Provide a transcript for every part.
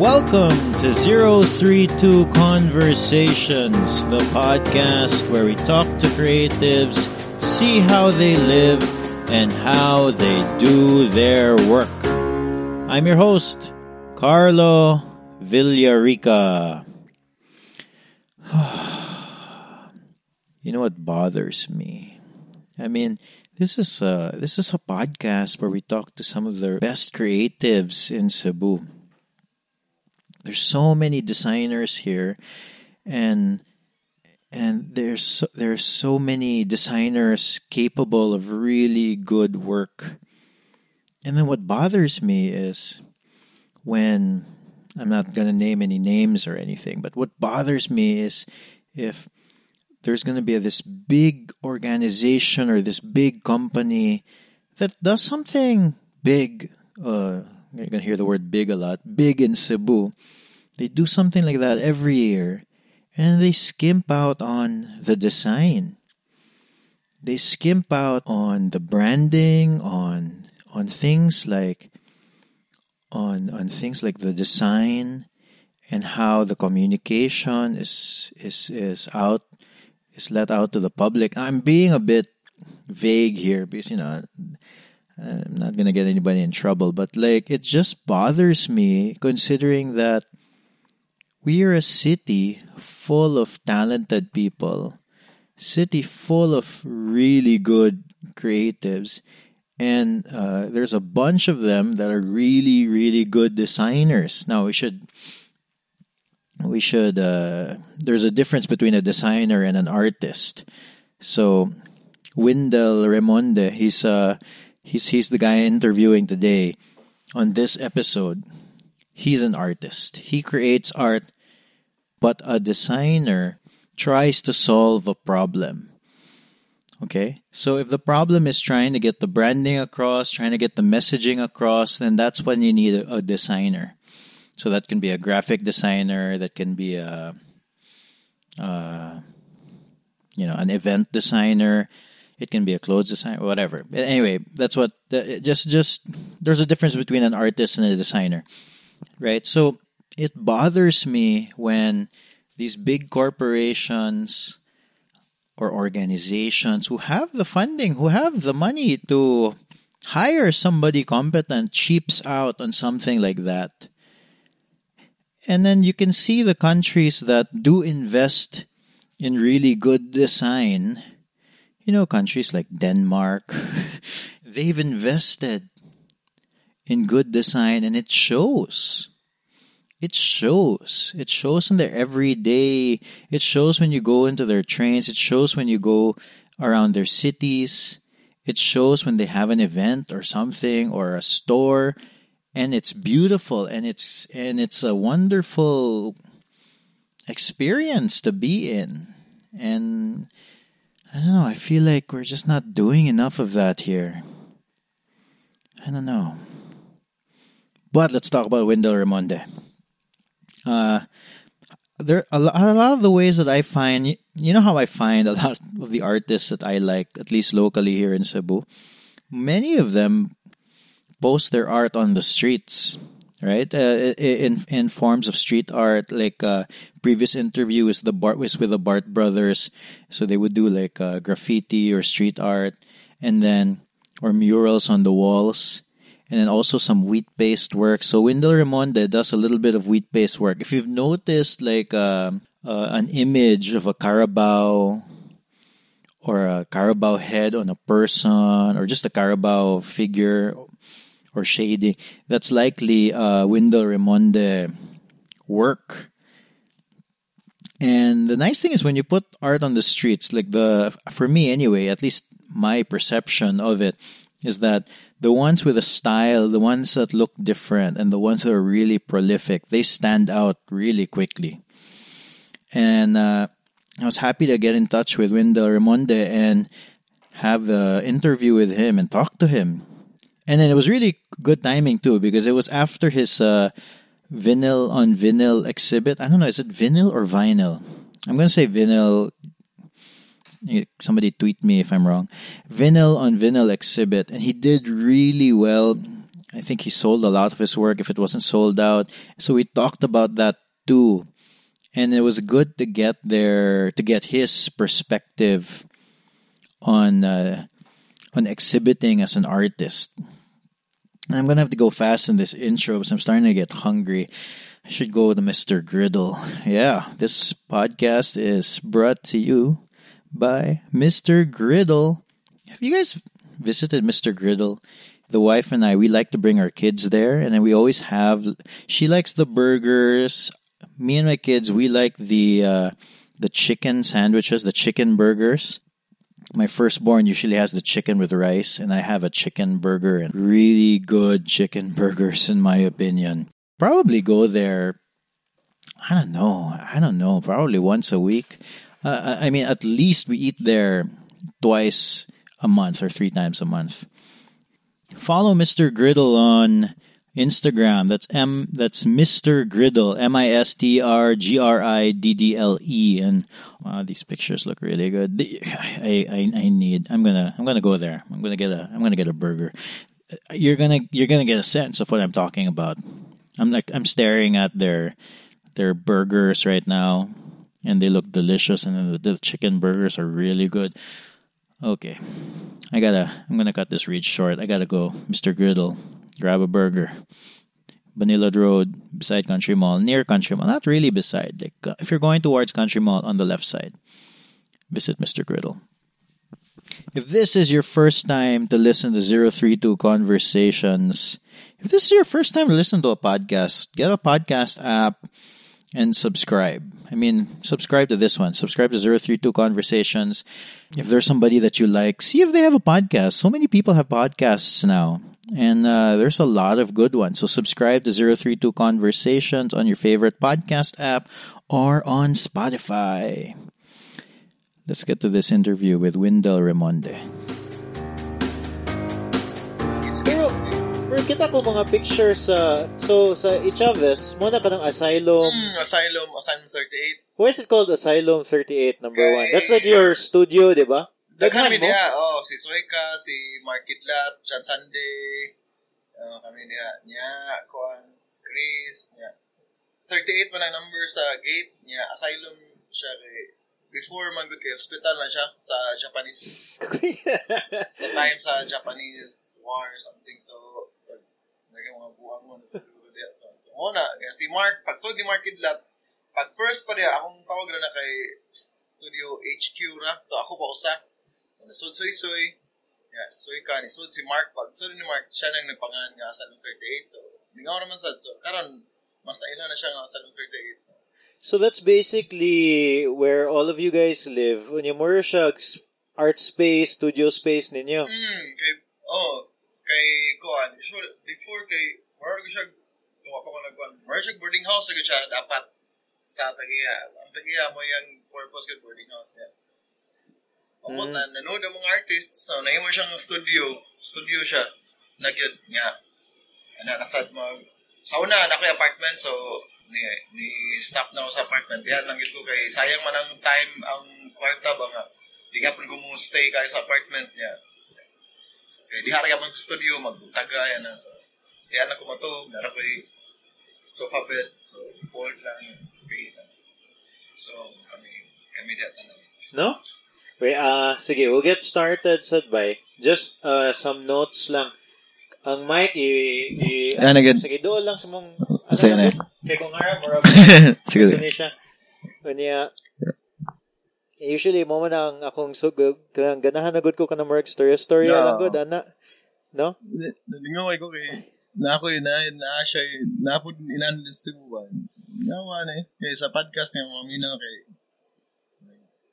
Welcome to 032 Conversations, the podcast where we talk to creatives, see how they live, and how they do their work. I'm your host, Carlo Villarica. you know what bothers me? I mean, this is a, this is a podcast where we talk to some of the best creatives in Cebu. There's so many designers here, and and there's so, there's so many designers capable of really good work. And then what bothers me is when I'm not gonna name any names or anything, but what bothers me is if there's going to be this big organization or this big company that does something big. Uh, you're going to hear the word big a lot. Big in Cebu. They do something like that every year and they skimp out on the design. They skimp out on the branding, on on things like on on things like the design and how the communication is is is out is let out to the public. I'm being a bit vague here because you know I'm not gonna get anybody in trouble, but like it just bothers me considering that we are a city full of talented people, city full of really good creatives, and uh, there's a bunch of them that are really really good designers. Now we should we should uh, there's a difference between a designer and an artist so wendell remonde he's uh he's he's the guy interviewing today on this episode. He's an artist. He creates art but a designer tries to solve a problem. Okay? So if the problem is trying to get the branding across trying to get the messaging across then that's when you need a, a designer. So that can be a graphic designer, that can be a, uh, you know, an event designer. It can be a clothes designer, whatever. But Anyway, that's what just just there's a difference between an artist and a designer, right? So it bothers me when these big corporations or organizations who have the funding, who have the money to hire somebody competent, cheaps out on something like that. And then you can see the countries that do invest in really good design. You know, countries like Denmark, they've invested in good design and it shows. It shows. It shows in their everyday. It shows when you go into their trains. It shows when you go around their cities. It shows when they have an event or something or a store and it's beautiful and it's and it's a wonderful experience to be in and i don't know i feel like we're just not doing enough of that here. I don't know. But let's talk about wendell remonde uh there a lot, a lot of the ways that i find you know how i find a lot of the artists that i like at least locally here in cebu? Many of them post their art on the streets right? Uh, in in forms of street art like uh, previous interview was the bart was with the bart brothers. So they would do like uh, graffiti or street art and then or murals on the walls and then also some wheat based work. So wendell remonde does a little bit of wheat based work. If you've noticed like um, uh, an image of a carabao or a carabao head on a person or just a carabao figure or shady, that's likely uh, Wendell Remonde work. And the nice thing is when you put art on the streets, like the for me anyway, at least my perception of it is that the ones with a style, the ones that look different, and the ones that are really prolific, they stand out really quickly. And uh, I was happy to get in touch with Wendell Remonde and have the interview with him and talk to him and then it was really good timing too because it was after his uh, vinyl on vinyl exhibit. I don't know, is it vinyl or vinyl? I'm gonna say vinyl. Somebody tweet me if I'm wrong. Vinyl on vinyl exhibit, and he did really well. I think he sold a lot of his work if it wasn't sold out. So we talked about that too. And it was good to get there to get his perspective on uh, on exhibiting as an artist. I'm gonna have to go fast in this intro because I'm starting to get hungry. I should go to Mr. Griddle. Yeah, this podcast is brought to you by Mr. Griddle. Have you guys visited Mr. Griddle? The wife and I, we like to bring our kids there, and then we always have. She likes the burgers. Me and my kids, we like the uh, the chicken sandwiches, the chicken burgers my firstborn usually has the chicken with rice, and I have a chicken burger and really good chicken burgers, in my opinion. Probably go there. I don't know. I don't know. Probably once a week. Uh, I mean, at least we eat there twice a month or three times a month. Follow Mr. Griddle on Instagram. That's M. That's Mr. Griddle. M I S T R G R I D D L E. And wow, these pictures look really good. I, I I need. I'm gonna I'm gonna go there. I'm gonna get a I'm gonna get a burger. You're gonna you're gonna get a sense of what I'm talking about. I'm like I'm staring at their their burgers right now, and they look delicious. And the, the chicken burgers are really good. Okay, I gotta. I'm gonna cut this read short. I gotta go, Mr. Griddle grab a burger. Banilad Road, beside Country Mall, near Country Mall. Not really beside. Like uh, if you're going towards Country Mall on the left side, visit Mr. Griddle. If this is your first time to listen to 032 Conversations, if this is your first time to listen to a podcast, get a podcast app and subscribe. I mean, subscribe to this one. Subscribe to 032 Conversations. If there's somebody that you like, see if they have a podcast. So many people have podcasts now. And uh, there's a lot of good ones. So subscribe to 032 Conversations on your favorite podcast app or on Spotify. Let's get to this interview with Wendell Remonde. Pero, pero kita ko mga pictures sa, so sa Chavez, muna ka ng Asylum. Mm, Asylum, Asylum 38. Why is it called Asylum 38, number okay. one? That's like your studio, di ba? Daghan kami niya, oh, si Soika, si Mark Kidlat, John Sunday, uh, kami niya, niya, Kuan, Chris, niya. 38 pa na number sa gate niya, asylum siya kay before man kay hospital na siya sa Japanese. Sa time sa Japanese war or something so naging mga buwang mo na sa tulo diya so, so muna si Mark pag so di Mark Kidlat pag first pa diya akong tawag na kay studio HQ ra to ako pa usa Nasod soy soy. Ka ni sud si Mark pag sud ni Mark siya nang nagpangan nga sa 38. So, lingaw naman sad so karon mas naila na siya nga sa 38. So. so that's basically where all of you guys live. Unya mo siya art space, studio space ninyo. Mm, kay oh, kay kuan, sure, before kay where ko siya tuwa pa ko nagkuan. Where siya boarding house siya dapat sa Tagiya. Ang Tagiya mo yung purpose kay boarding house niya. Opo, mm. na nanood ang mga artist, so nahimo siyang studio, studio siya. Nagyod nga. Ana nasad mo. Sa una, na ko apartment, so ni, ni stop na ako sa apartment. Diyan lang ko kay sayang man ang time ang kwarta ba nga. Di ka ko mo stay kay sa apartment niya. So, kaya di harap mo sa studio, magtaga yan na. So, yan na ko matog, nara ko sofa bed, so fold lang. Okay, so, kami, kami dito na. No? Wait, uh, sige, we'll get started, Sadbay. Just uh, some notes lang. Ang mic, i... i ah, ano, sige, doon lang sa mong... Ano, sige na. Kaya kung harap, or sige, sige. siya. Kanya, usually, mo man ang akong sugog, kanang ganahan na good ko ka na more story story no. lang good, ana. No? Nalingaw ko kay na ako yun, na, na siya, na po inanlis sa buwan. Nawa na eh. Kaya sa podcast niya, maminaw kay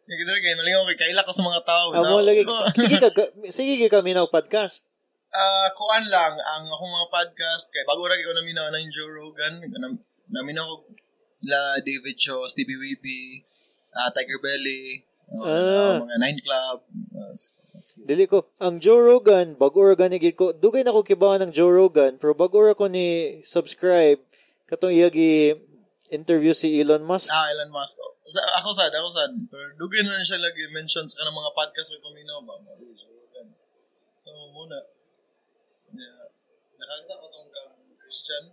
kayo, nalingaw kay kaila ko sa mga tao. Amo lagi. sige ka, sige ka kami na podcast. Ah, uh, kuan lang ang akong mga podcast kay bago ra ko naminaw na yung Joe Rogan, naminaw ko la David Shaw, Stevie Weeby, uh, Tiger Belly, uh, ah. mga Nine Club. Uh, Dili ko. Ang Joe Rogan, bago ra gani ko, dugay na ko kibawan ng Joe Rogan, pero bago ra ko ni subscribe katong iyagi interview si Elon Musk. Ah, Elon Musk. Sa, ako sad, ako sad. Pero dugay na siya lagi mentions ka ng mga podcast ko paminaw ba. So, muna. Yeah. nakakita ko tong kang Christian.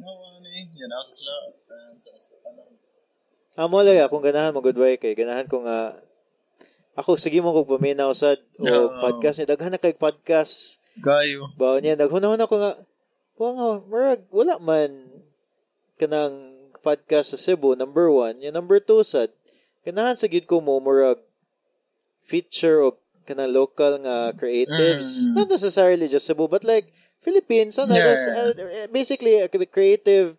No, ni, yan ako sa sila. Sa sa kanang. Amo lang akong ganahan mo good way kay ganahan ko nga ako sige mo kog paminaw sad o Yeah. podcast ni daghan na kay podcast Gayo. ba niya daghunahon ako nga wa nga wala man kanang podcast sa Cebu number one yung number two sad ganahan sa gid ko mo murag feature o kanang local nga creatives Mm. not necessarily just Cebu but like Philippines ano Yeah. that's, uh, basically uh, the creative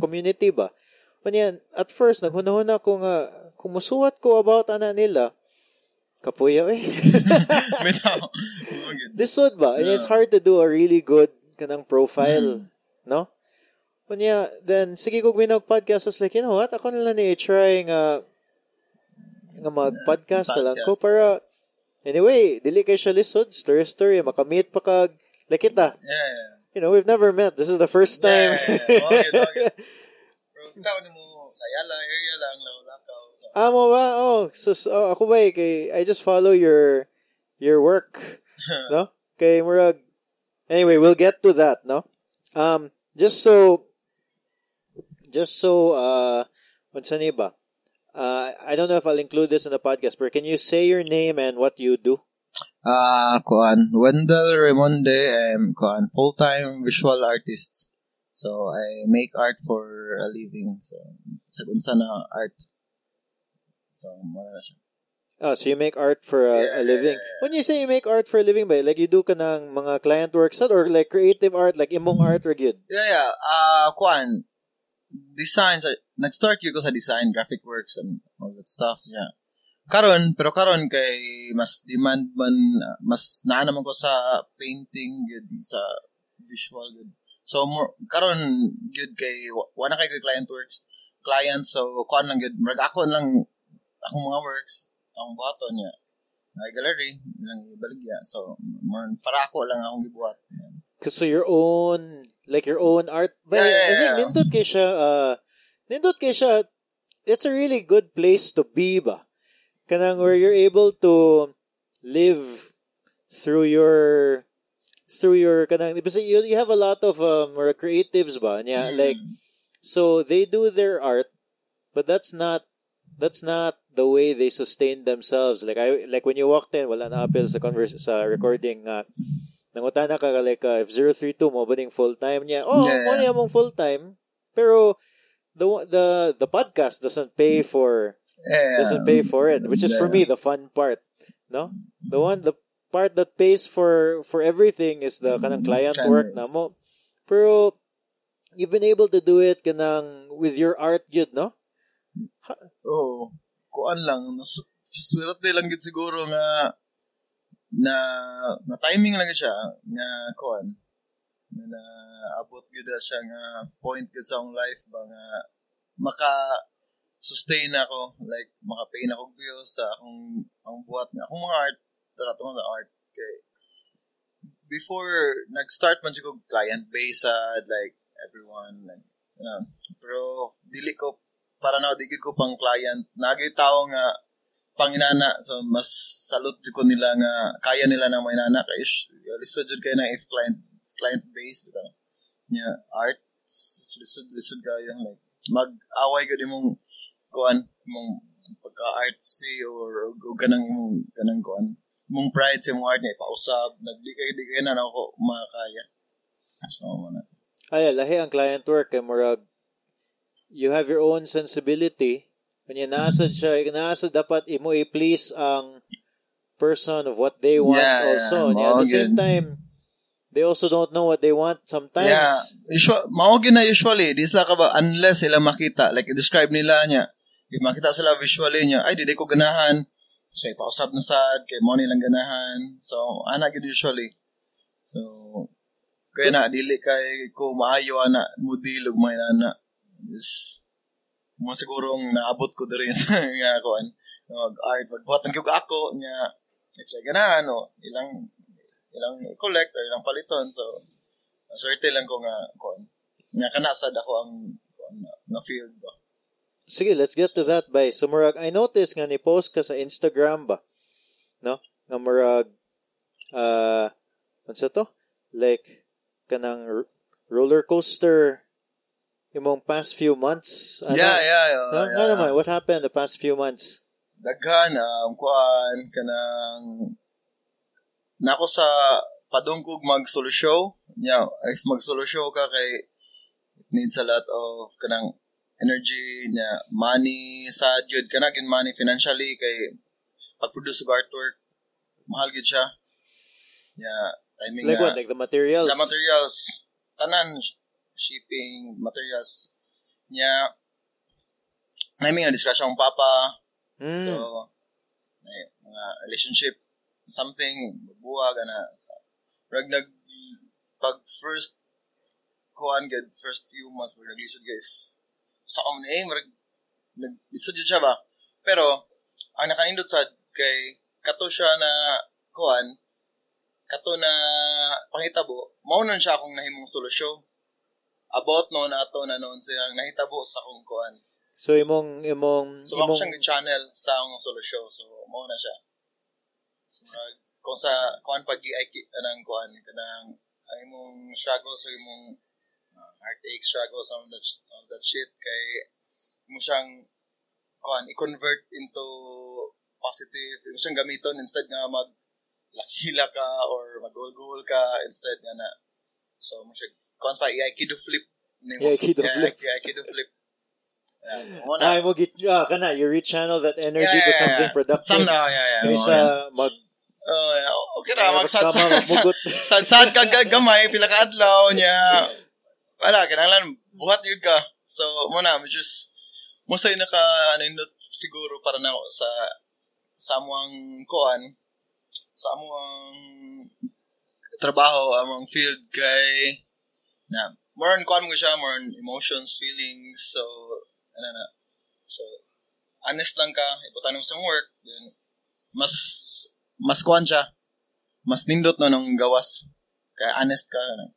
community ba Kanyan, at first, naghunahuna ko nga, kumusuwat ko about ana nila, kapuya eh. Good. Lisod ba? And it's hard to do a really good kanang profile, no? Kunya, then, sige ko gwinog podcast, I was like, you know what, ako na lang i-try nga, nga mag-podcast na lang ko para, anyway, dili kay siya lisod, story-story, makamit pa kag, like kita, Yeah, yeah. you know, we've never met, this is the first time. Yeah, yeah, yeah. Okay, okay. Tao ni mo, sa Yala, area lang, lakaw-lakaw. Amo ba? Oh, so oh, ako ba eh, kay, I just follow your, your work, no? Kay Murag. Anyway, we'll get to that, no? Um, just so, just so, uh, ba? Uh, I don't know if I'll include this in the podcast, but can you say your name and what you do? Uh, kuan Wendell Raimonde, I'm kuan full-time visual artist. So I make art for a living. So sa unsa na art. So mo na siya. Oh, so you make art for a, a living. When you say you make art for a living ba, like you do ka ng mga client works or like creative art, like imong art or good? Yeah, yeah. Ah, kuan designs. uh, Nag-start yun ko sa design, graphic works and all that stuff. Yeah. Karon, pero karon kay mas demand man uh, mas naa naman ko sa painting good sa visual good. So more karon good kay wa- wala kay kay client works clients so kuan lang good murag ako lang akong mga works akong buhaton niya ay gallery lang ibaligya so more para ako lang akong gibuhat Cause so your own, like your own art. But Yeah, yeah, I think nindot kay siya, uh, nindot kay siya, it's a really good place to be ba? Kanang where you're able to live through your, through your, kanang, you, you have a lot of, um, creatives ba? Yeah, Mm. like, so they do their art, but that's not, that's not the way they sustain themselves. Like I, like when you walked in, wala na sa converse, sa recording nga, nangutana ka like uh, if 032 mo ba ning full time niya oh Yeah, mo niya yeah. mong full time pero the the the podcast doesn't pay for yeah, doesn't pay for it which is for me the fun part no the one the part that pays for for everything is the kanang client work na mo pero you've been able to do it kanang with your art yun no Oo. Kuan lang. Nas, swerte lang gid siguro nga na na timing lang siya nga kuan na, na abot gid na siya nga point gid sa akong life ba nga maka sustain ako like maka-pay na ako bills sa akong ang buhat nga akong mga art tara to nga art kay before nag-start man siya ko client base sa like everyone like you know, pero dili ko para na digid ko pang client. Nagay tao nga panginana so mas salute ko nila nga kaya nila na may nana kay lisod jud kay na if client client base bitaw nya art lisod lisod kayo like mag-away gud imong kuan imong pagka-artsy or o ganang imong ganang kuan imong pride sa imong art niya ipausab nagdigay digay na ako makakaya. So mo na ay lahi ang client work kay murag you have your own sensibility kanya naasad siya naasad dapat imo i-please ang person of what they want Yeah, yeah. also Nya, at the same time they also don't know what they want sometimes Yeah. Usual, mao na usually. Di sila ka ba, unless sila makita, like, describe nila niya. If makita sila visually niya, ay, di di ko ganahan. So, ipausap na sad, kay mo nilang ganahan. So, ana gid usually. So, kaya na, dili kay ko maayo ana, mudilog may ana. Is, mo sigurong naabot ko diri sa nga kuan. Mag-art, magbuhat ng kog ako niya. If siya ganahan, o, ilang, ilang collect or ilang paliton. So, swerte lang ko nga kon nga kanasad ako ang kuan na, field ba Sige, let's get to that by. So, murag, I noticed nga ni-post ka sa Instagram ba? No? Nga murag, uh, ano sa to? Like, kanang roller coaster imong past few months. Ano? Yeah, yeah, yeah. No? yeah. Nga naman, what happened the past few months? daghan um, kuan kanang nako sa padungkog mag solo show yeah if mag solo show ka kay it needs a lot of kanang energy nya money sa jud kana gin money financially kay pag-produce og artwork mahal gid siya yeah timing Like na what? Like the materials? the materials tanan shipping materials nya timing na discussion ang papa Mm. So, may mga relationship, something, buwag, ana. So, rag nag, pag first, kuhan gid first few months, pag naglisod guys, sa kong na eh, marag, naglisod yun siya ba? Pero, ang nakanindot sa, kay, kato siya na, kuhan, kato na pangitabo, maunan siya akong nahimong solo show. About no na ato na noon siyang nahitabo sa akong kuhan. so imong imong So, imong siyang channel sa akong solo show. So, mo na siya. So, murag, kung sa, kuan pag i anang kuan, kanang, ang imong struggles, so imong uh, heartache struggles, all that, all that shit, kay, mo siyang, kuan, i-convert into positive, mo siyang gamiton instead nga mag, lakila ka, or mag-goal ka, instead nga na, so, mo siya, kuan pa, i-aikido flip, nimo. I-aikido Yeah, flip. i-aikido flip. Yeah, so, mo na. Ay mo git ah, kana you rechannel that energy to something productive. Somehow, yeah, yeah. Kaysa mag Oh, yeah. Okay ra, magsad-sad. magmugot. Sad-sad ka ga- gamay, pila ka adlaw niya. Wala, kinahanglan, buhat yun ka. So, muna, just, mo sa'yo naka, ano siguro para na sa, sa amuang kuan, sa trabaho, amuang field kay, na, more on kuan mo siya, more on emotions, feelings, so, ano na, so, honest lang ka, iputan mo sa work, then, mas, mas kuan siya, mas nindot no nung gawas. Kaya honest ka. Ano.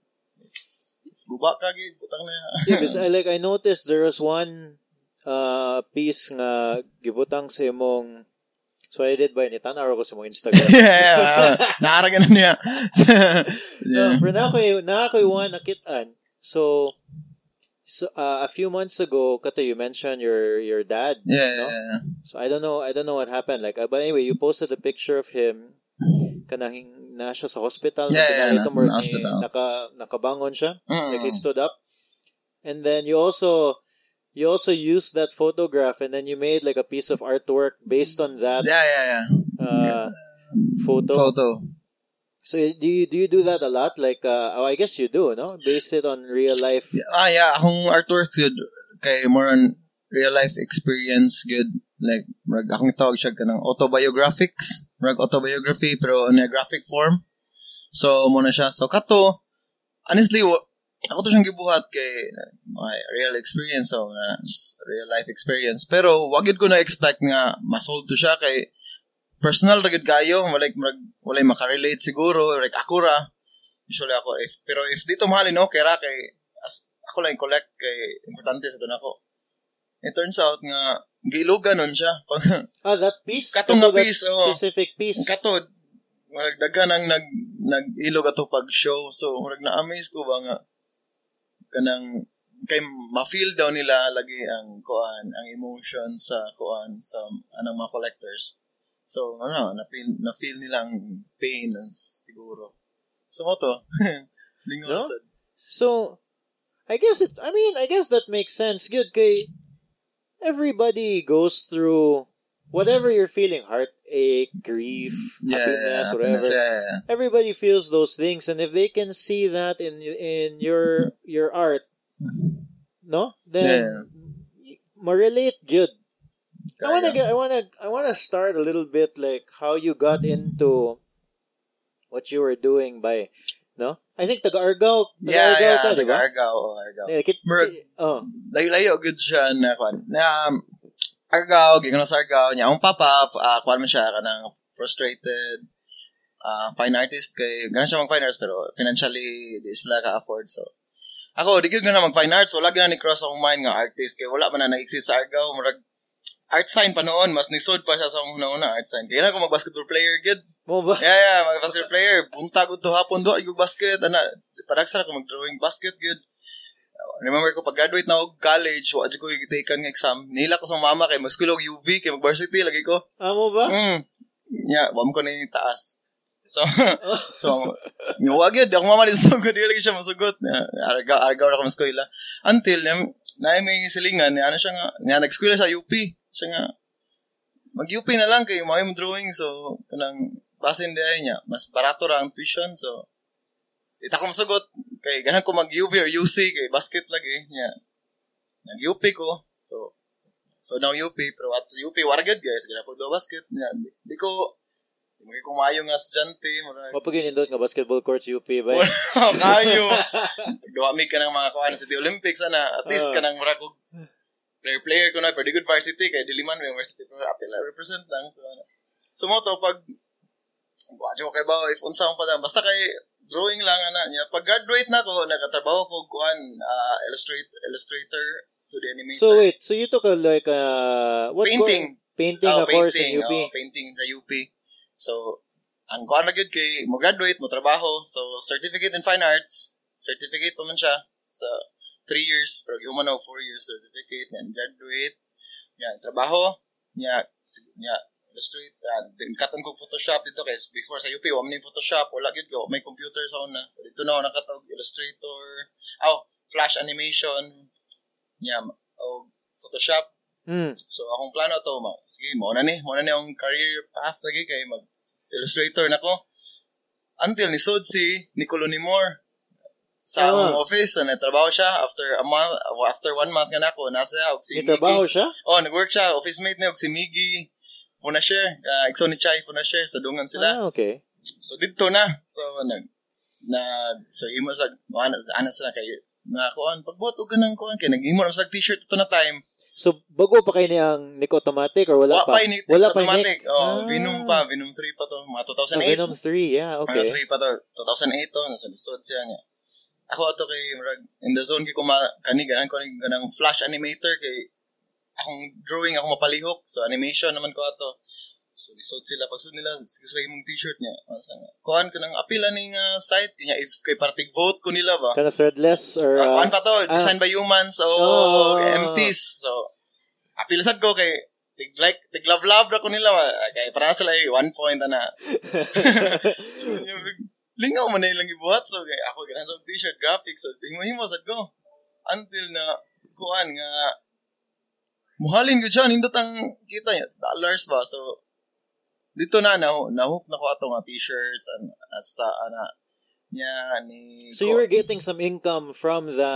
Guba ka, gid, butang na. yeah, because I like I noticed there was one uh piece nga gibutang sa imong So I did ba ni tanaw ko sa mong Instagram. yeah, yeah. Naaragan na niya. No, yeah. pero na ko'y, na ko'y one nakitaan. So, so uh, a few months ago, kato you mentioned your your dad. Yeah, no? yeah, So I don't know, I don't know what happened. Like, uh, but anyway, you posted a picture of him. Kanang na siya sa hospital. Yeah, yeah, Nakita nasa hospital. Naka, nakabangon siya. Mm. Like he stood up. And then you also you also used that photograph and then you made like a piece of artwork based on that Yeah, yeah, yeah. uh, photo. Photo. So do you do you do that a lot? Like uh, oh, I guess you do, no? Base it on real life. Ah, yeah. Akong artwork good. Kay more on real life experience good. Like, marag akong tawag siya ka ng autobiographics. Marag autobiography pero on a graphic form. So, muna siya. So, kato, honestly, ako to siyang gibuhat kay my real experience. So, na just real life experience. Pero, wagid ko na-expect nga masold to siya kay personal ragid kayo. Walay, marag, walay makarelate siguro. Like, ako ra. Usually ako. If, pero if dito mahalin, okay ra kay as, ako lang collect kay importante sa doon ako. It turns out nga, gilugan nun siya. Pag, Ah, that piece. Katong Kato, piece, oo. Specific piece. katod, magdaga nang nag, nag-ilog ato pag-show. So, marag na-amaze ko ba nga, kanang, kay ma-feel daw nila lagi ang kuan, ang emotion sa kuan, sa anong mga collectors. So, ano, na-feel, na-feel nila ang pain ang siguro. So, mo to. Lingaw No? sad. So, I guess it, I mean, I guess that makes sense. Good, kay everybody goes through whatever you're feeling, heartache, grief, happiness, whatever. happiness, yeah, yeah. Everybody feels those things, and if they can see that in in your your art, no, then ma-relate good. I wanna get, I wanna, I wanna start a little bit like how you got into what you were doing by, no? I think taga Argao, taga Yeah, Argao yeah, di ba? Argao, oh, Argao. Eh, kit, Merg. oh, Layo-layo good siya na kwan. Na um, Argao, gigano sa Argao niya. Ang papa, uh, kwan man siya kanang frustrated uh, fine artist kay ganun siya mag fine arts pero financially di sila ka afford so ako di gyud na mag fine arts wala gyud ni cross akong mind nga artist kay wala man na nag-exist sa Argao murag art sign pa noon mas nisod pa siya sa akong una art sign kaya na ako mag basketball player gyud mo ba? Yeah, yeah, mga basketball player. Punta ko to hapon do, igog basket, ana, padagsa ako mag-drawing basket good. Remember ko pag graduate na ako college, wa jud ko gitakan nga exam. Nila ko sa mama kay mag school og UV kay mag varsity lagi ko. Amo ba? Mm. Nya, wa mo ko ni taas. So, so, yung wag yun, ako mama din sa sugod, di lagi siya masugot. Argaw, argaw na ako eskwela. Until, na, na may silingan, ano siya nga, nga nag-eskwela sa UP. Siya nga, mag-UP na lang kay mga yung drawing, so, kanang, basin di ay niya, mas barato ra ang tuition, so, ita ko masugot, kay ganang ko mag-UV or UC, kay basket lagi, niya. Nag-UP ko, so, so now UP, pero at UP, waragad guys, gana po do basket, niya. Di, di ko, ko kumayo nga estudyante, marag, Mapag-inindot nga basketball court sa UP ba? Wala kayo. Duwami ka ng mga kuhan sa City Olympics, ana. At least Ah. ka ng mura. Player-player ko na, pretty good varsity, kaya diliman may varsity, pero apil represent lang. So, ano. So, mo to, pag, wadyo kay ba, if unsa pa lang, basta kay drawing lang, ana niya. Pag graduate na ko, nakatrabaho ko, kuhan, ah, illustrate, illustrator to the animator. So wait, so you took a like uh what Painting. course? Painting Oh, a course in painting, UP. oh, painting sa UP. So, ang kuha na gyud kay mo graduate mo trabaho. So, certificate in fine arts, certificate pa man siya sa three years, pero human na four years certificate, yan graduate, yan trabaho, sig- yan, illustrate, uh, din katon ko Photoshop dito kay before sa UP, wa man yung Photoshop, wala gyud ko, may computer sa una. So, dito na ako nakatawag Illustrator, oh, Flash animation, yan, oh, Photoshop, Mm. So, akong plano to, ma, sige, mo na ni, mo na ni ang career path lagi kay mag illustrator na ko. Until ni Sud si Nicolo Nimor sa Ah. akong office, so, trabaho siya after a month, after one month nga na ako, nasa og si Nitrabaho Miggy. siya? Oh, nag-work siya, office mate niya, si Miggy, Puna share, uh, Ikso ni Chai, Puna share, sa dungan sila. Ah, okay. So dito na. So nag na so imo sa ana ana sila kay na kuan pagbuot og kanang kuan kay nag-imo na sa t-shirt ito na time. So bago pa kay niyang Nick Automatic or wala Wa pa? pa ini wala pa automatic. Nick. Oh, Ah. Venom pa, Venom 3 pa to, mga 2008. Ah, Venom 3, yeah, Okay. okay. 3 pa to, 2008 to, nasa lisod siya niya. Ako ato kay murag in the zone kay kuma kani ganan ko ni ganang flash animator kay akong drawing ako mapalihok so animation naman ko ato. So lisod sila pag sud nila sila imong t-shirt niya. Asa nga. Kuan ka nang apil ani nga site kanya if kay partig vote ko nila ba. Kana threadless or Uh, uh, kuan pa to, design by humans o Oh. MTs. So apil sad ko kay tig like tig love love ra ko nila ba. kay para na sila eh, one point ana. so, yung- lingaw man na ilang ibuhat. So, kay ako, ganun sa t-shirt, graphics. So, himo-himo sa ko. Until na, kuan nga, muhalin ko siya, nindot ang kita niya, dollars ba? So, dito na, na nahook na ko ato nga t-shirts, and, hasta, ana, niya, ni, So you were getting some income from the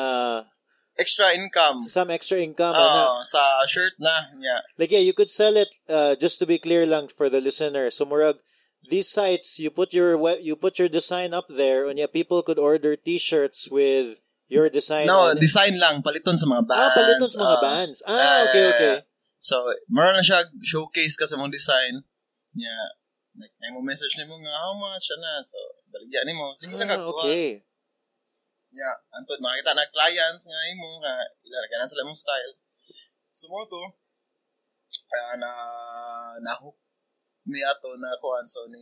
extra income. some extra income Oo, ana. sa shirt na, niya. Like yeah, you could sell it uh, just to be clear lang for the listener. So murag these sites you put your you put your design up there and yeah people could order t-shirts with your design No, it. design lang, paliton sa mga bands. Ah, paliton sa mga ah. bands. Ah, okay, okay. So, meron na siya showcase ka sa mong design. Yeah. Like, may mo message ni mo nga, how much, na. So, baligyan ni mo. Sige lang Ah, kagkuha. okay. Yeah. Antod, makita na clients nga imo nga, ilalagyan sila mong style. So, mo to, kaya na, nahook ni ato na kuhan. So, ni,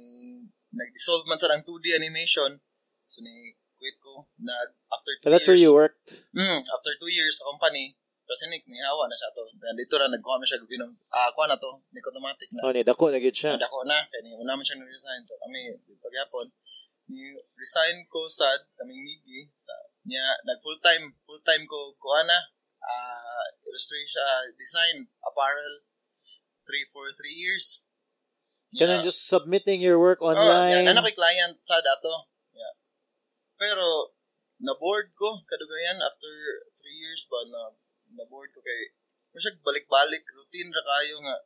nag-dissolve man sa ng 2D animation. So, ni, quit ko. Nag, after two So that's years. where you worked. Mm, after two years sa company, kasi ni, ni hawa na siya to. Dito na nagkuha mo siya binom, ah, kuha na to, Nicotomatic na. Oh, ni dako na gid siya. Siya. Dako na, kaya ni una man siya resign So, kami, dito gyapon. Ni resign ko sa kaming Migi, sa niya, nag full time, full time ko, kuha na, ah, illustration, ah, design, apparel, three, for three years. Kanang just submitting your work Oh, online. yan, anak ko'y client sa dato. Pero, na-board ko, kadugayan, after three years ba, na, na-board ko kay, masya balik-balik, routine ra kayo nga,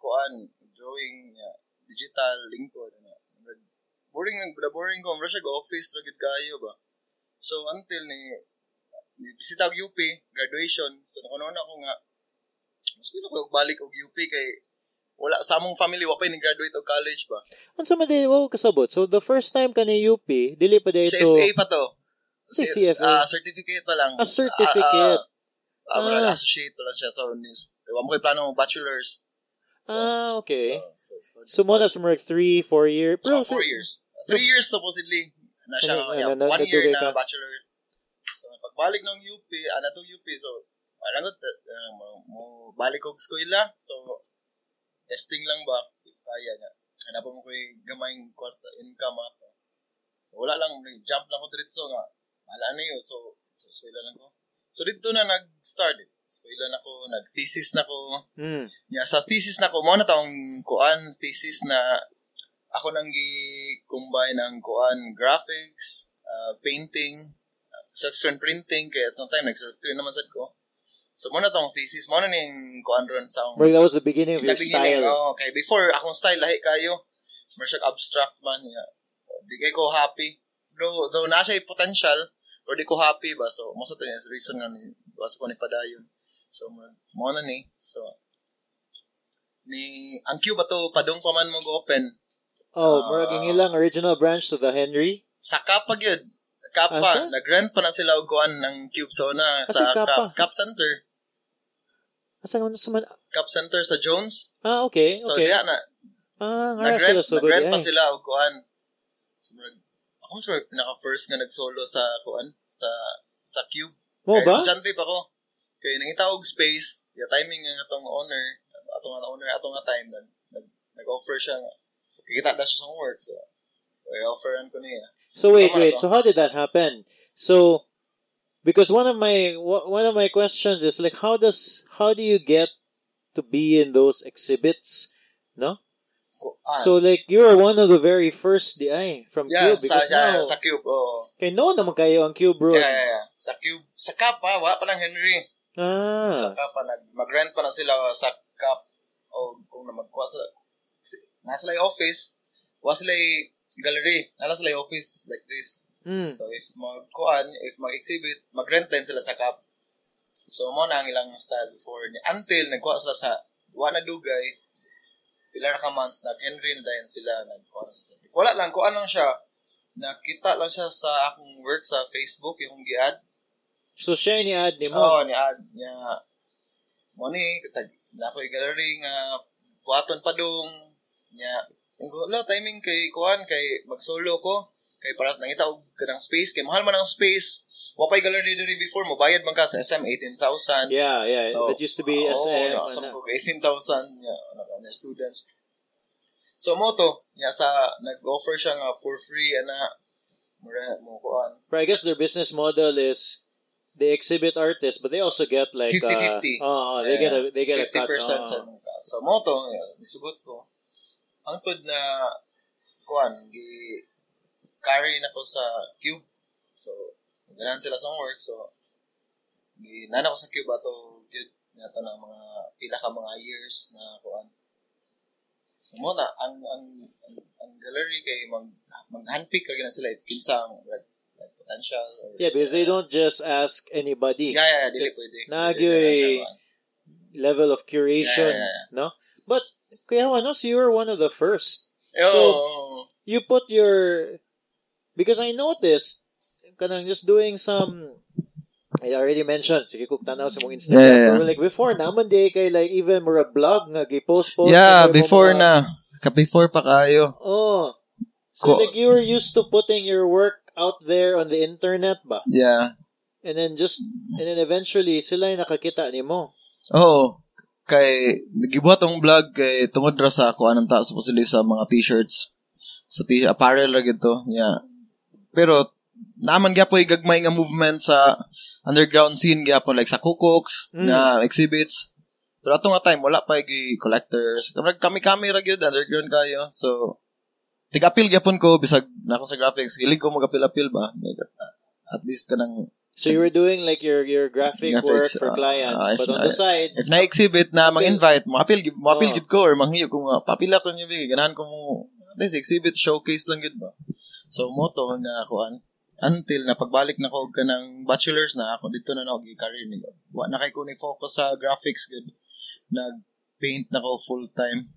kuan, drawing, nga, digital, lingkod, nga. Boring, na-boring ko, masya office, ragid kayo ba. So, until ni, ni bisita og UP, graduation, so, nakunaon ako nga, mas ko ko balik og UP kay wala sa among family wa pa ni graduate og college ba. Unsa man di wow kasabot. So the first time ka ni UP, dili pa day Sa ito. FA pa to. Ay, CFA. Ah, certificate pa lang. A certificate. Ah, ah, ah, Ah. associate lang siya. So, wa mo ko'y plano bachelor's. So, ah, okay. So, so, so, So mo na mga 3, 4 years. so, four years. Three years supposedly. na siya Ano, yeah, ano, one year na bachelor. So pagbalik ng UP, ana to UP so alangot uh, mo, mo balik og eskwela. So testing lang ba if kaya nga. Hanap mo ko yung gamayng kwarta income ato. So wala lang jump lang ko diretso nga. Wala na yun. So so eskwela lang ko. So dito na nag-start. eh. Eskwela na ko, nag-thesis na ko. Mm. Yeah, sa thesis na ko, mo na taong kuan thesis na ako nang gi-combine ng kuan graphics, uh, painting, uh, silkscreen printing, kaya itong time nag-silkscreen naman sad ko. So mo na taong thesis, mo na ning kuan ron sa akong that was the beginning of your Nagbeginning, style. Oh, okay. Before, akong style, lahi kayo. More abstract man. Yeah. Di ko happy. Though, though na siya potential, pero di ko happy ba? So, most of the reason nga ni, was ko ni padayon. So, mo na ni. So, ni, ang cube ba to, padong pa man mo go-open. Oh, Ah. murag ang ilang original branch to the Henry. Sa Kappa gyud. Kappa, Asa? nag-rent pa na sila og kuan ng Cube Asa sa Kappa? Cap, Cap Center. Asa nga sa man? Cap Center sa Jones. Ah, okay, So, okay. diya na, Ah, nga nag-rent, sila so nag-rent pa sila og kuan. So, ako mas pinaka-first nga nag-solo sa kuan sa sa Cube. Mo ba? estudyante pa ko. Kaya nangita og space, ya timing nga atong owner, atong nga owner atong nga time nag, nag, nag-offer siya nga. Kikita na siya sa work. So, kaya offeran ko niya. So wait, wait. So how did that happen? So because one of my one of my questions is like how does how do you get to be in those exhibits? No? Ah, So like you are one of the very first DI from yeah, Cube sa, because sa, now sa Cube, oo. kay no naman kayo ang Cube bro. Yeah, yeah, yeah. Sa Cube, sa Cap ha, wala pa lang Henry. Sa Ah. Cap pa, nag, mag-rent pa na sila sa Cap. O kung na magkuha sa, nasa yung office, wala sila yung gallery, nasa sila yung office like this. Mm. So if magkuhan, if mag-exhibit, mag-rent din sila sa Cap. So mo na ang ilang style before ni until nagkuha sila sa Wana Dugay, pila na ka months na dayon sila nagkuha na sa- Wala lang kuan lang siya. Nakita lang siya sa akong work sa Facebook, yung gi-add. So siya ni ad ni mo. Oo, ni ad niya. Mo ni na ako gallery nga buhaton pa dong niya. Wala timing kay kuan kay mag-solo ko kay para nangita og kanang space kay mahal man ang space. Wa pay gallery diri before mo bayad man ka sa SM 18,000. Yeah, yeah. So, that used to be Oo, SM. na- ko 18,000 ya ano ka na students. So mo to, niya sa nag-offer siya nga for free ana mura mo kuan. But I guess their business model is they exhibit artists, but they also get like 50-50. Uh, oh, they get a they get a 50% cut. sa oh. mga. So mo to, yeah, ko. Ang tod na kuan gi carry na ko sa cube. So ganahan sila sa work so gi nana ko sa cube ato cube nato na mga pila ka mga years na kuan. So mo na ang ang ang, ang gallery kay mag mag handpick ra sila if kinsa ang like, like potential or, Yeah, because they don't just ask anybody. Yeah, yeah, yeah, dili pwede. Nagyo Dili na siya, kuan. Level of curation, Yeah, yeah, no? But kaya ano, so you were one of the first. Oo, So. You put your because I noticed kanang just doing some I already mentioned, sige kung tanaw sa mong Instagram. Yeah, yeah, like before, naman day kay like even more blog nga gi-post-post. Yeah, before mga- na. Ka-before pa kayo. Oh. So Ko- like you were used to putting your work out there on the internet ba? Yeah. And then just and then eventually sila yung nakakita nimo. Oo. Kay, nagibuhat ang vlog kay tungod ra sa ako anong taas po sila sa mga t-shirts. Sa t apparel ra gito. Yeah. Pero, naman gyapon gagmay nga movement sa underground scene gyapon like sa Kukoks, Mm. nga exhibits. Pero ato nga time, wala pa gi collectors. Kami-kami ra gyud underground kayo. So, tig-appeal gyapon ko, bisag na ako sa graphics. Hilig ko mag-appeal-appeal ba? Like, At least ka nang So you were doing like your your graphic work Graphics, for uh, clients, uh, but on na- the side, If na-exhibit na mang-invite, mo-appeal, mo-appeal Oh. gid ko or manghiyo ko nga, papila ko niya bigay, ganahan ko mo, least exhibit, showcase lang gid ba. So, moto nga ako, until na pagbalik na ko ka ng bachelor's na ako, dito na ako gi-career ni Wa na kay ko ni focus sa graphics gid. Nag-paint na ko full time.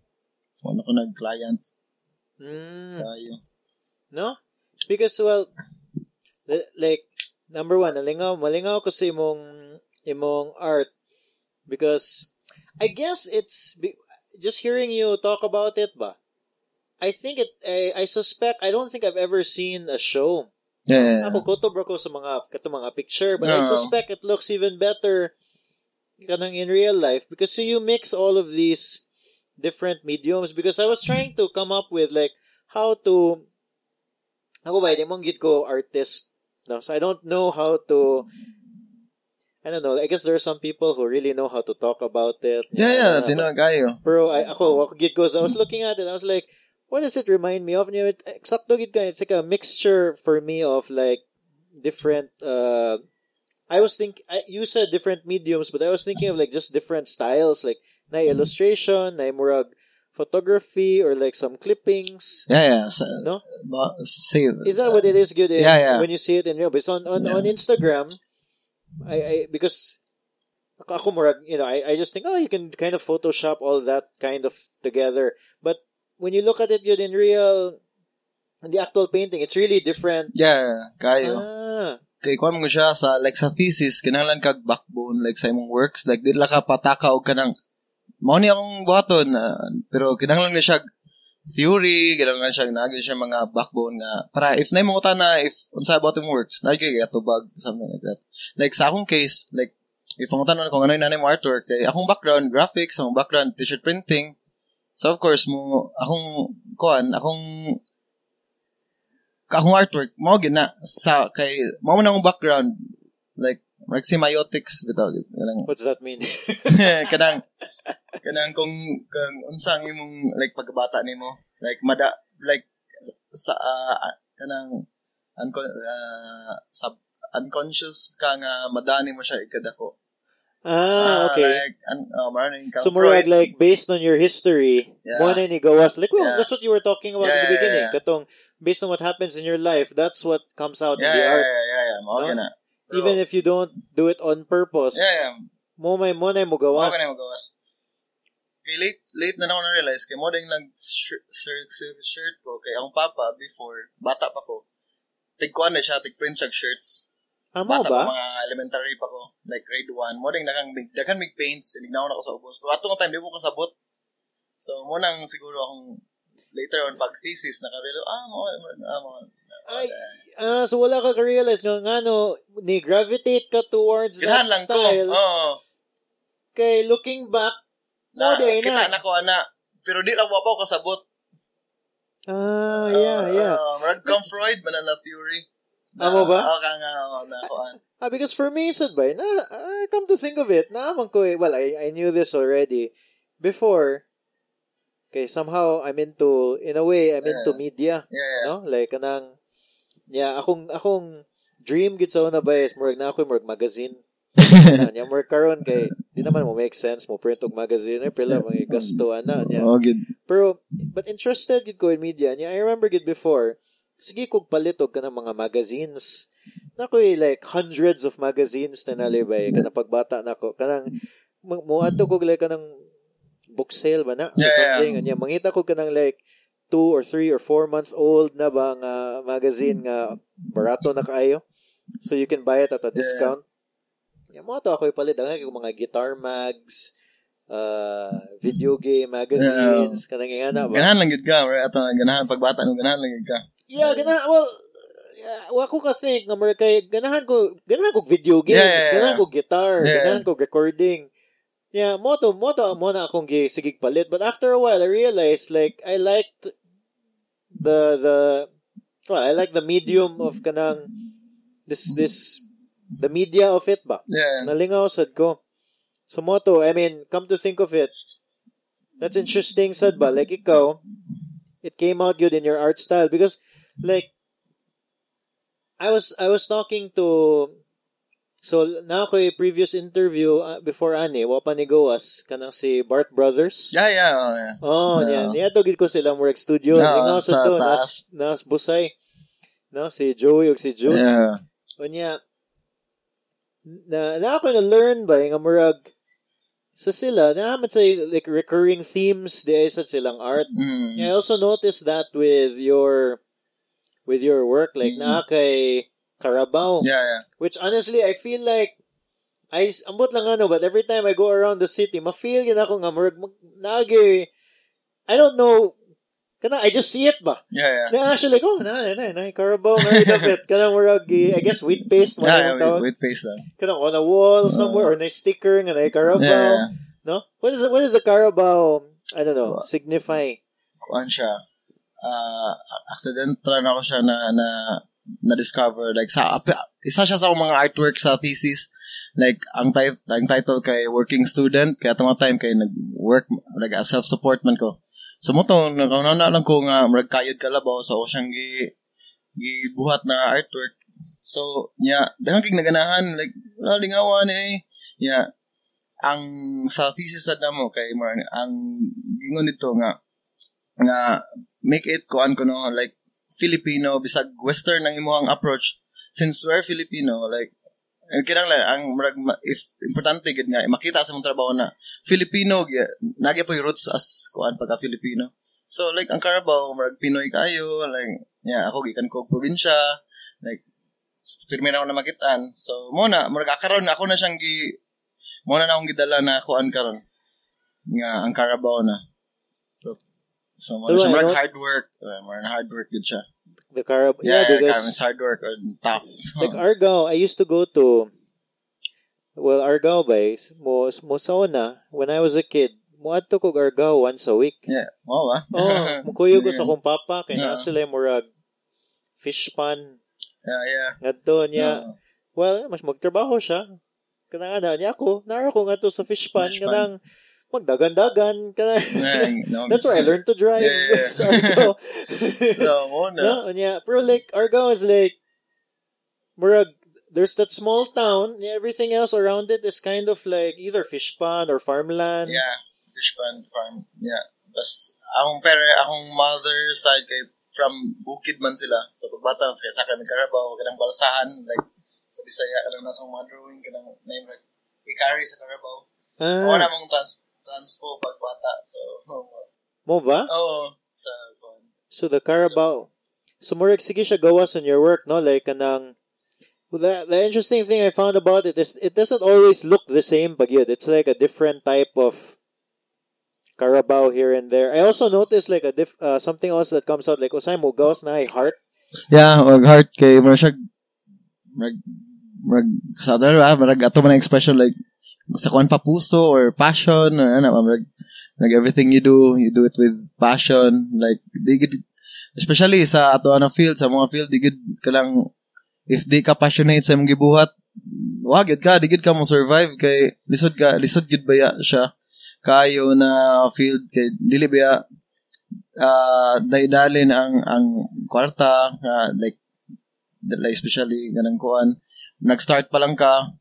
Wa na ko nag-client mm, kayo. no? Because well, li- like number one, nalingaw, malingaw ko sa imong imong art because I guess it's just hearing you talk about it ba. I think it I, I suspect I don't think I've ever seen a show Yeah. Ako koto bro ko sa mga kato mga picture, but I suspect it looks even better kanang in real life because so you mix all of these different mediums because I was trying to come up with like how to ako ba, di mong gid ko artist. No, so I don't know how to I don't know. I guess there are some people who really know how to talk about it. Yeah, yeah, Uh, tino kayo. Pero I, ako, ako ko, so I was looking at it, I was like, what does it remind me of? And, you know, it, eksakto gid it's like a mixture for me of like different, uh, I was think I, you said different mediums, but I was thinking of like just different styles, like na illustration, na murag photography, or like some clippings. Yeah, yeah. Sa, No? Ba, save. Is that what it is good in, Yeah, yeah. when you see it in real? But on, on, Yeah. on Instagram, I, I, because ako murag, you know, I, I just think, oh, you can kind of Photoshop all that kind of together. But when you look at it good in real, in the actual painting, it's really different. Yeah, yeah, kayo. Ah, Kay kuan mo siya sa like sa thesis kinahanglan kag backbone like sa imong works like dili ka pataka og kanang mao ni akong buhaton na pero kinahanglan na siya theory kinahanglan siya naagi siya mga backbone nga para if na imong na if unsa imong works na kay atubag something like that. Like sa akong case like if ang tanan ko ano yung nanay mo artwork kay akong background graphics akong background t-shirt printing so of course mo akong kuan akong akong artwork mo gina sa kay mo man akong background like mark semiotics bitaw kanang what's that mean? kanang kanang kung kung unsang imong like pagkabata nimo like mada like sa ah, kanang unco- ah, sub unconscious ka nga madani mo siya ikadako Ah, okay. like uh, maraming so murag like based on your history, Yeah. mo na ni gawas. Like, well, Yeah. that's what you were talking about Yeah, in the yeah, beginning. yeah. Katong, based on what happens in your life, that's what comes out yeah, in the yeah, art. yeah, yeah, yeah, No? gina Bro. Even if you don't do it on purpose, yeah, yeah, mo may mo na mo gawas. ka na magawas. Kay late, late na ako na-realize, kay mo din nag shirt, shirt, shirt ko, kay akong papa, before, bata pa ko, tig-kuan na siya, tig-print siya shirts. Amo Bata ba? pa, mga elementary pa ko, like grade 1. Mo din nakang, mig- dakan mig paints, inignaw na ako sa ubos. Pero atong time, di ko kasabot. So, mo nang siguro akong, later on, pag thesis, nakarealo, ah, mo, mo, ah, mo. Ay, ah, so wala ka ka-realize nga nga no, ni gravitate ka towards Ganahan that lang ko, style. oo. Kay looking back, Na, mo day kita na. na ko, ana. Pero di lang ako kasabot. Ah, yeah, yeah. Uh, Marag kang Freud, man na theory. Amo ba? Oo, ka nga, oo, na ako. ah. Ah, because for me, sad ba, na, ah, come to think of it, naaman ko eh, well, I, I knew this already before, okay, somehow I'm into, in a way, I'm into Yeah. media, Yeah, yeah. no? Like, kanang, yeah, akong, akong dream gid sa una ba is, murag na ako, murag magazine. Nya murag karon kay, di naman mo make sense, mo print og magazine, eh, pila, mga gasto, ana, nya. Oo, good. Pero, but interested gid ko in media. Nya, I remember gid before, sige kog palitog ka ng mga magazines. Nako like hundreds of magazines na nalibay kana pagbata nako. Kanang mo adto kog like kanang book sale ba na or Yeah, yeah. something. Nya mangita ko kanang like two or three or four months old na ba nga magazine nga barato na kaayo. So you can buy it at a Yeah. discount. Nya mo to ako ipalit ang mga guitar mags, uh, video game magazines, kanang nga na ba? Ganahan lang gid ka. Or ato, ganahan, pagbata ganahan lang gid ka. Yeah, ganahan, well, yeah, wa ko ka think nga kay ganahan ko ganahan ko video games, Yeah, yeah, yeah. ganahan ko guitar, Yeah. ganahan ko recording. Yeah, moto moto mo na akong gi sigig palit but after a while I realized like I liked the the well, I like the medium of kanang this this the media of it ba. Yeah. Nalingaw sad ko. So moto, I mean, come to think of it, that's interesting sad ba? Like ikaw, it came out good in your art style because like I was I was talking to so na ako previous interview uh, before ani wa pa ni Goas kanang si Bart Brothers. Yeah, yeah. Oh, yeah. Oh, Yeah. yeah. Niya to gid ko sila work studio. Yeah, Lingaw sa to nas nas busay. No, si Joey ug si June. Yeah. Unya, na, na ako na-learn ba, nga murag, sa sila, naaman sa like recurring themes di sa silang art. Mm. I also noticed that with your with your work, like Mm. naa kay Carabao. Yeah, yeah. Which honestly, I feel like I ambot lang ano, but every time I go around the city, ma-feel yun ako nga murag nagi I don't know Kana, I just see it ba? Yeah, yeah. Na actually ko, na, na, na, Carabao, Mary Dapit. Kana, murag, eh, I guess, wheat paste mo Yeah, yeah, with, with paste lang. Kana, on a wall somewhere, or na sticker nga na Carabao. Yeah, yeah. No? What is it, what is the Carabao, I don't know, signify? Kuan siya. Uh, accidental na ako siya na, na, na-discover. Like, sa, isa siya sa mga artwork sa thesis. Like, ang, tit- ang title kay working student, kaya itong time kay nag-work, like, self-support man ko. So, mo to, nakaunana lang ko nga, marag kayod kalabaw, so ako siyang gi, gibuhat na artwork. So, nya, dagang kig naganahan, like, wala lingawan eh. Nya, ang sa thesis na mo kay Mar, ang gingon nito nga, nga, make it kuan ko no, like, Filipino, bisag Western ang imuhang approach. Since we're Filipino, like, kinanglan, ang marag, ma- if, importante gid nga, makita sa mong trabaho na, Filipino, gi- nagi po roots as, kuan, pagka Filipino. So, like, ang Carabao, marag Pinoy kayo, like, yeah, ako, gikan ko probinsya, like, pirmi na ako na makitaan. So, muna, marag akaroon, ako na siyang gi, muna na akong gidala na kuan karon nga, ang Carabao na. So, muna Diba, siya, marag ano? hard work, uh, marag hard work good siya. The Carabao, Yeah, yeah, yeah, because, hard work or tough. like, Argao, I used to go to, well, Argao ba, is- mo, mo sa una, when I was a kid, mo adto ko Argao once a week. yeah, wow ah. Oh, mukuyo ko sa akong papa, kaya Yeah. sila murag fish pan, yeah, yeah. ngadto niya. No. Well, mas magtrabaho siya. Kanang ana niya ako, nara ko nga to sa fish pan, Fish pan. Magdagan-dagan, Yeah, no. that's where I learned to drive. Yeah, yeah, yeah. sa. No, muna. no, niya. Pero like, Argao is like, murag, there's that small town, everything else around it is kind of like either fish pond or farmland. Yeah, fish pan farm. Yeah. Bas, akong pere, akong mother side kay from Bukid man sila. So, pagbata, kaya sa kami Carabao, kanang balsahan, like, sa Bisaya, kanang nasa mga drawing, kanang name, like, i-carry sa Carabao. Ah, Ako na mong trans, transpo pagbata. So, mo ba? oo, sa. So the Carabao. So murag sige siya gawas on your work, no? Like kanang the the interesting thing I found about it is it doesn't always look the same pag yun. It's like a different type of Carabao here and there. I also noticed like a diff, uh, something else that comes out like usay mo gawas na ay heart. Yeah, mag heart kay mo siya mag mag sa other ah, marag ato man expression like sa kuan pa puso or passion or ano marag like everything you do you do it with passion like di gid especially sa ato ano field sa mga field di gid ka lang if di ka passionate sa imong gibuhat wag gid ka di gid ka mo survive kay lisod ka lisod gid baya siya? Kayo na field kay dili baya uh, daidalin ang ang kwarta uh, like like especially ganang kuan nag-start pa lang ka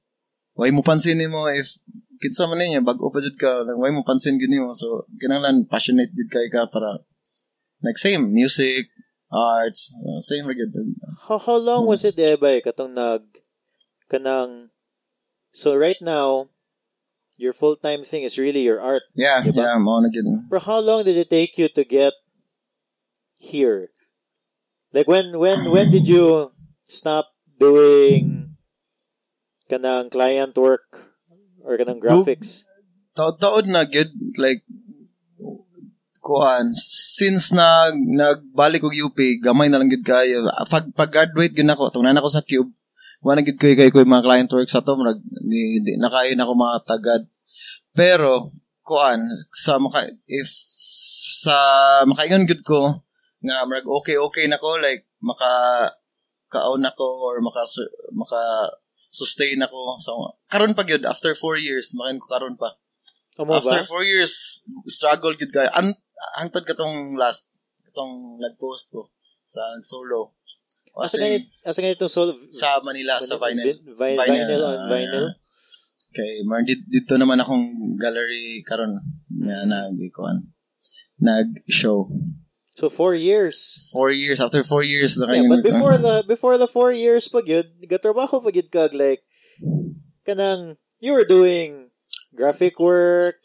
way mo pansin mo if kinsa man niya bag-o pa jud ka like, way mo pansin gini mo so kinahanglan passionate jud kay ka para like same music arts uh, same ra How how long was it eh ba katong nag kanang So right now your full-time thing is really your art. yeah Diba? yeah mo na gyud For how long did it take you to get here? Like when when when did you stop doing kanang client work or kanang graphics? taod-taod na gyud like kuan since na nagbalik og UP gamay na lang gid kayo pag pag graduate gyud nako tungnan ako sa Cube wala gid koy kay koy mga client work sa to nag di, di nakain ako mga tagad pero kuan sa maka if sa makaingon gud ko nga marag okay okay na ko like maka kaon ako or maka maka sustain ako so karon pa gyud after four years makain ko karon pa Amo After ba? four years, struggle gud kay an hangtod katong last katong nag-post ko sa solo. Asa Kasi ganit asa ganit itong sol sa Manila sa vinyl. Vinyl, vinyl on ah, vinyl. Okay, mar dito, dito naman akong gallery karon na nag-ikuan. Nag-show. So four years. Four years, after four years, na Yeah, but before the before the four years pag yun, gatrabaho pag yun kag like kanang you were doing graphic work,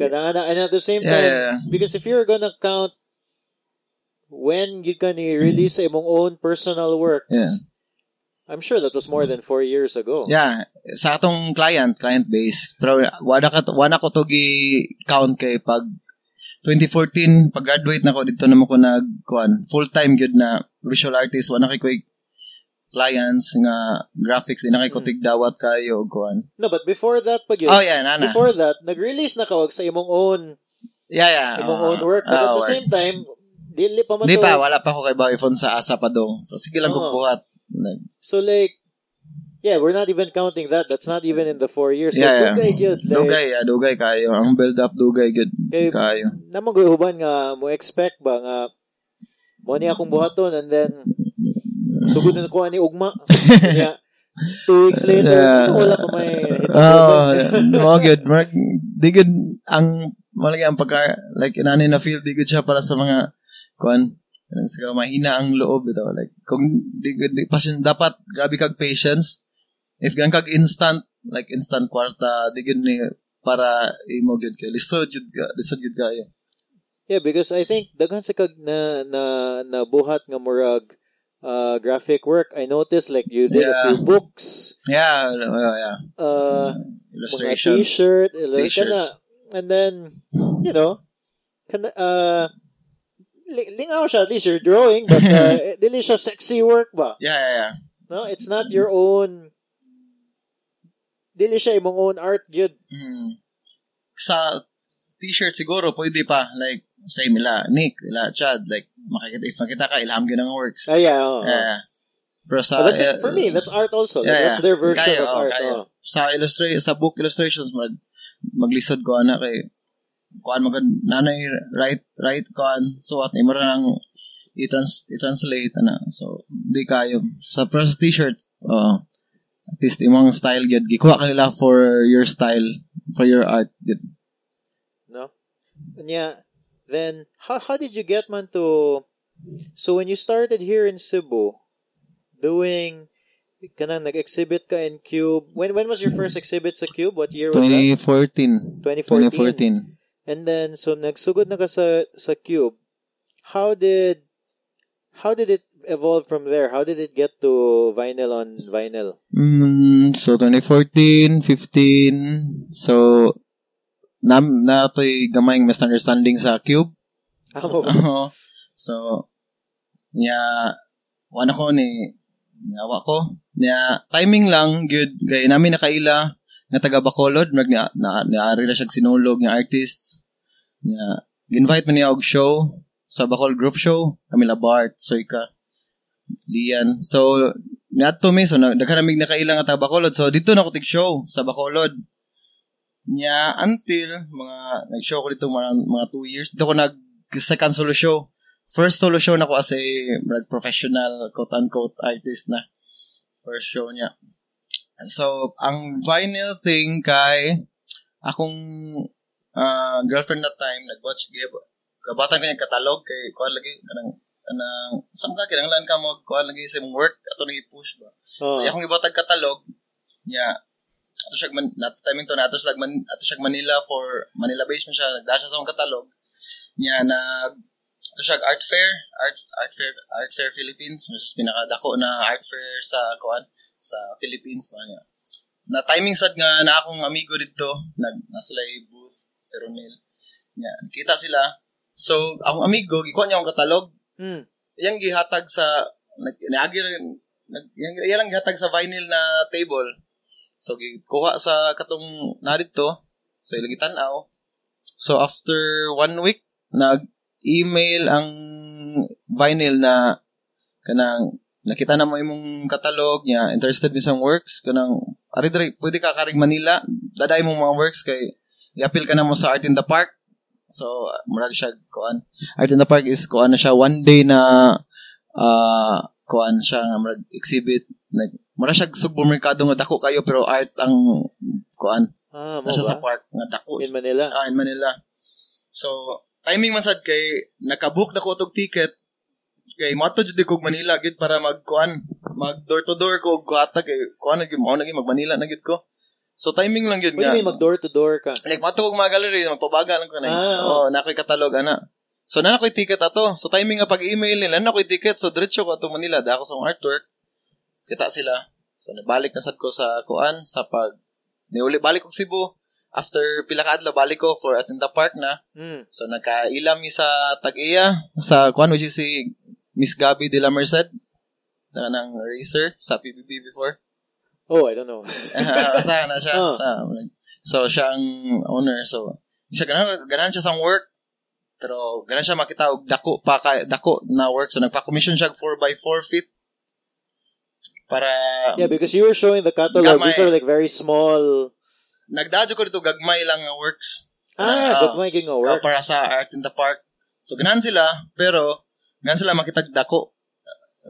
kanang ana- and at the same Yeah, time yeah, yeah. because if you're gonna count when you can release imong own personal works, Yeah. I'm sure that was more than four years ago. Yeah, sa atong client, client base. Pero wala ka wala ko to gi count kay pag 2014 pag graduate na ko dito naman ko nag kuan full time gyud na visual artist wa na kay koy clients nga graphics di na kay ko tigdawat kayo og kuan No, but before that, pag yun, oh yeah nana before that, nag-release na ka og sa imong own, yeah yeah imong oo. own work. But Ah, at the work. same time, dili pa man Di pa, wala pa ako kay Boy Phone sa asa pa dong. So, sige lang Oo. kong buhat. Like, So like, yeah, we're not even counting that. That's not even in the four years. So, yeah, yeah. dugay gyud. Like, Dugay, ah, dugay kayo. Ang build up, dugay, good Kay- kayo. Namang huban nga mo expect ba nga mo ni akong buhaton and then sugod na ko ani ugma. Kaya two weeks later, Yeah. wala pa may Oh, mo good. Mark, di good, ang, malagi ang pagka, like, inani na feel, di good siya para sa mga, kuan, sa mahina ang loob ito. Like, kung di di, passion, dapat, grabe kag patience. If gan kag instant, like, instant kwarta, di good ni, para imo good kayo. Lisod yun ka, lisod yun kayo. Yeah, because I think daghan sa kag na na na buhat nga murag uh, graphic work. I noticed like you did a Yeah. few books, Yeah, yeah, yeah. uh, mga Illustrations. t-shirt, kana, and then you know, kana uh li- lingaw siya at least you're drawing but uh, dili siya sexy work ba Yeah, yeah, yeah. no it's not your own dili siya imong own art gyud Mm. Sa t-shirt siguro, pwede pa. Like, say nila, Nick, nila, Chad, like, makikita, if makita ka, ilham yun ang works. ah yeah oo. Yeah. Pero sa, But that's it for me that's art also like, yeah, that's their version Kaya, of oh, art kaya. oh. Sa illustrate, sa book illustrations, mag, maglisod ko ana kay, kuan magad nanay right right kuan so at imo ra nang i-trans i-translate ana so di kayo sa first t-shirt oh at least imong style gyud gikuha kanila for your style for your art gyud No? And yeah, then how how did you get man to so when you started here in Cebu doing kanang nag-exhibit ka in Cube. When when was your first exhibit sa Cube? What year was that? 2014 2014. 2014 And then so nagsugod na ka sa sa Cube. How did how did it evolve from there? How did it get to vinyl on vinyl? Mm, so 2014, 15. So nam na to'y gamayng misunderstanding sa Cube. Ba? Oo. so niya wala ko ni niyawa ko. Niya timing lang good kay namin nakaila nga taga Bacolod mag na, na, naari na siya sinulog nga artists. Niya invite man niya og show sa Bacol group show. Kami la Bart, Soika, Lian. So niadto mi so na- daghan namig nakaila nga taga Bacolod. So dito na ko tig show sa Bacolod. Nya until mga nag-show ko dito mga, mga two years. Dito ko nag second solo show. First solo show na ko as a professional quote-unquote artist na. First show niya. So, ang vinyl thing kay akong ah, girlfriend that time nag-watch give kabatan ko yung katalog kay kuan lagi kanang kanang saan ka kinanglan ka mo kuan lagi sa imong work ato ni push ba Oh. So, akong ibatag katalog, niya, ato siya, man, nato timing to, nato siya, man, ato siya Manila for, Manila base mo siya, nagdasya sa akong katalog, niya, nag, ato siya, art fair, art, art fair, art fair Philippines, mas pinakadako na art fair sa, kuan, sa Philippines, pa niya. Na timing sad nga na akong amigo dito, nag, nasa lay booth, si Ronel, niya, kita sila, so, akong amigo, gikuha niya akong katalog, Hmm. yang gihatag sa nag niagi rin nag yang yang lang gihatag sa vinyl na table. So gikuha sa katong narito. So ilagi tan-aw so after one week nag email ang vinyl na kanang nakita na mo imong katalog niya interested mi sa works. Kanang ari pwede ka karing Manila? Daday mo mga works kay i-appeal ka na mo sa Art in the Park So, murag siya, kuan. Art in the Park is, kuan na siya, one day na, uh, kuan siya, nga murag exhibit. Like, murag siya supermerkado nga dako kayo, pero art ang, kuan, Ah, nasa ba? sa park, nga dako. In Manila. Ah, in Manila. So, timing man sad kay, nakabook na ko tog ticket, kay mato jud ko Manila gid para mag kuan mag door to door ko og kuhata kay kuan na gyud mao na gyud mag Manila na gid ko so timing lang Pwede nga may mag-door to door ka. Like, mato kong mga gallery, magpabaga lang ko na. Ah, oh, na ko'y katalog, ana. So, na ko'y ticket ato. So, timing nga pag-email nila, na ko'y ticket. So, diretso ko ato Manila. Dako sa akong artwork. Kita sila. So, nabalik na sad ko sa kuan, sa pag, niuli balik ko Cebu. after pila ka adlaw balik ko for at in the park na. Mm. So nagkailam mi sa Tag-iya sa kuan which is si Miss Gabby de la Merced na ng racer sa PBB before. Oh, I don't know. Basta na siya. Oh. Sa- so siya ang owner. So siya ganan ganan siya sa work. Pero ganan siya makita og dako pa ka, dako na work. So nagpa-commission siya 4 by 4 feet para Yeah, because you were showing the catalog. Gamay. These are like very small. nagdadyo ko dito gagmay lang nga works. Ah, Ah, good my ging Ka- work. para sa Art in the Park. So, ganahan sila, pero, ganahan sila makitag dako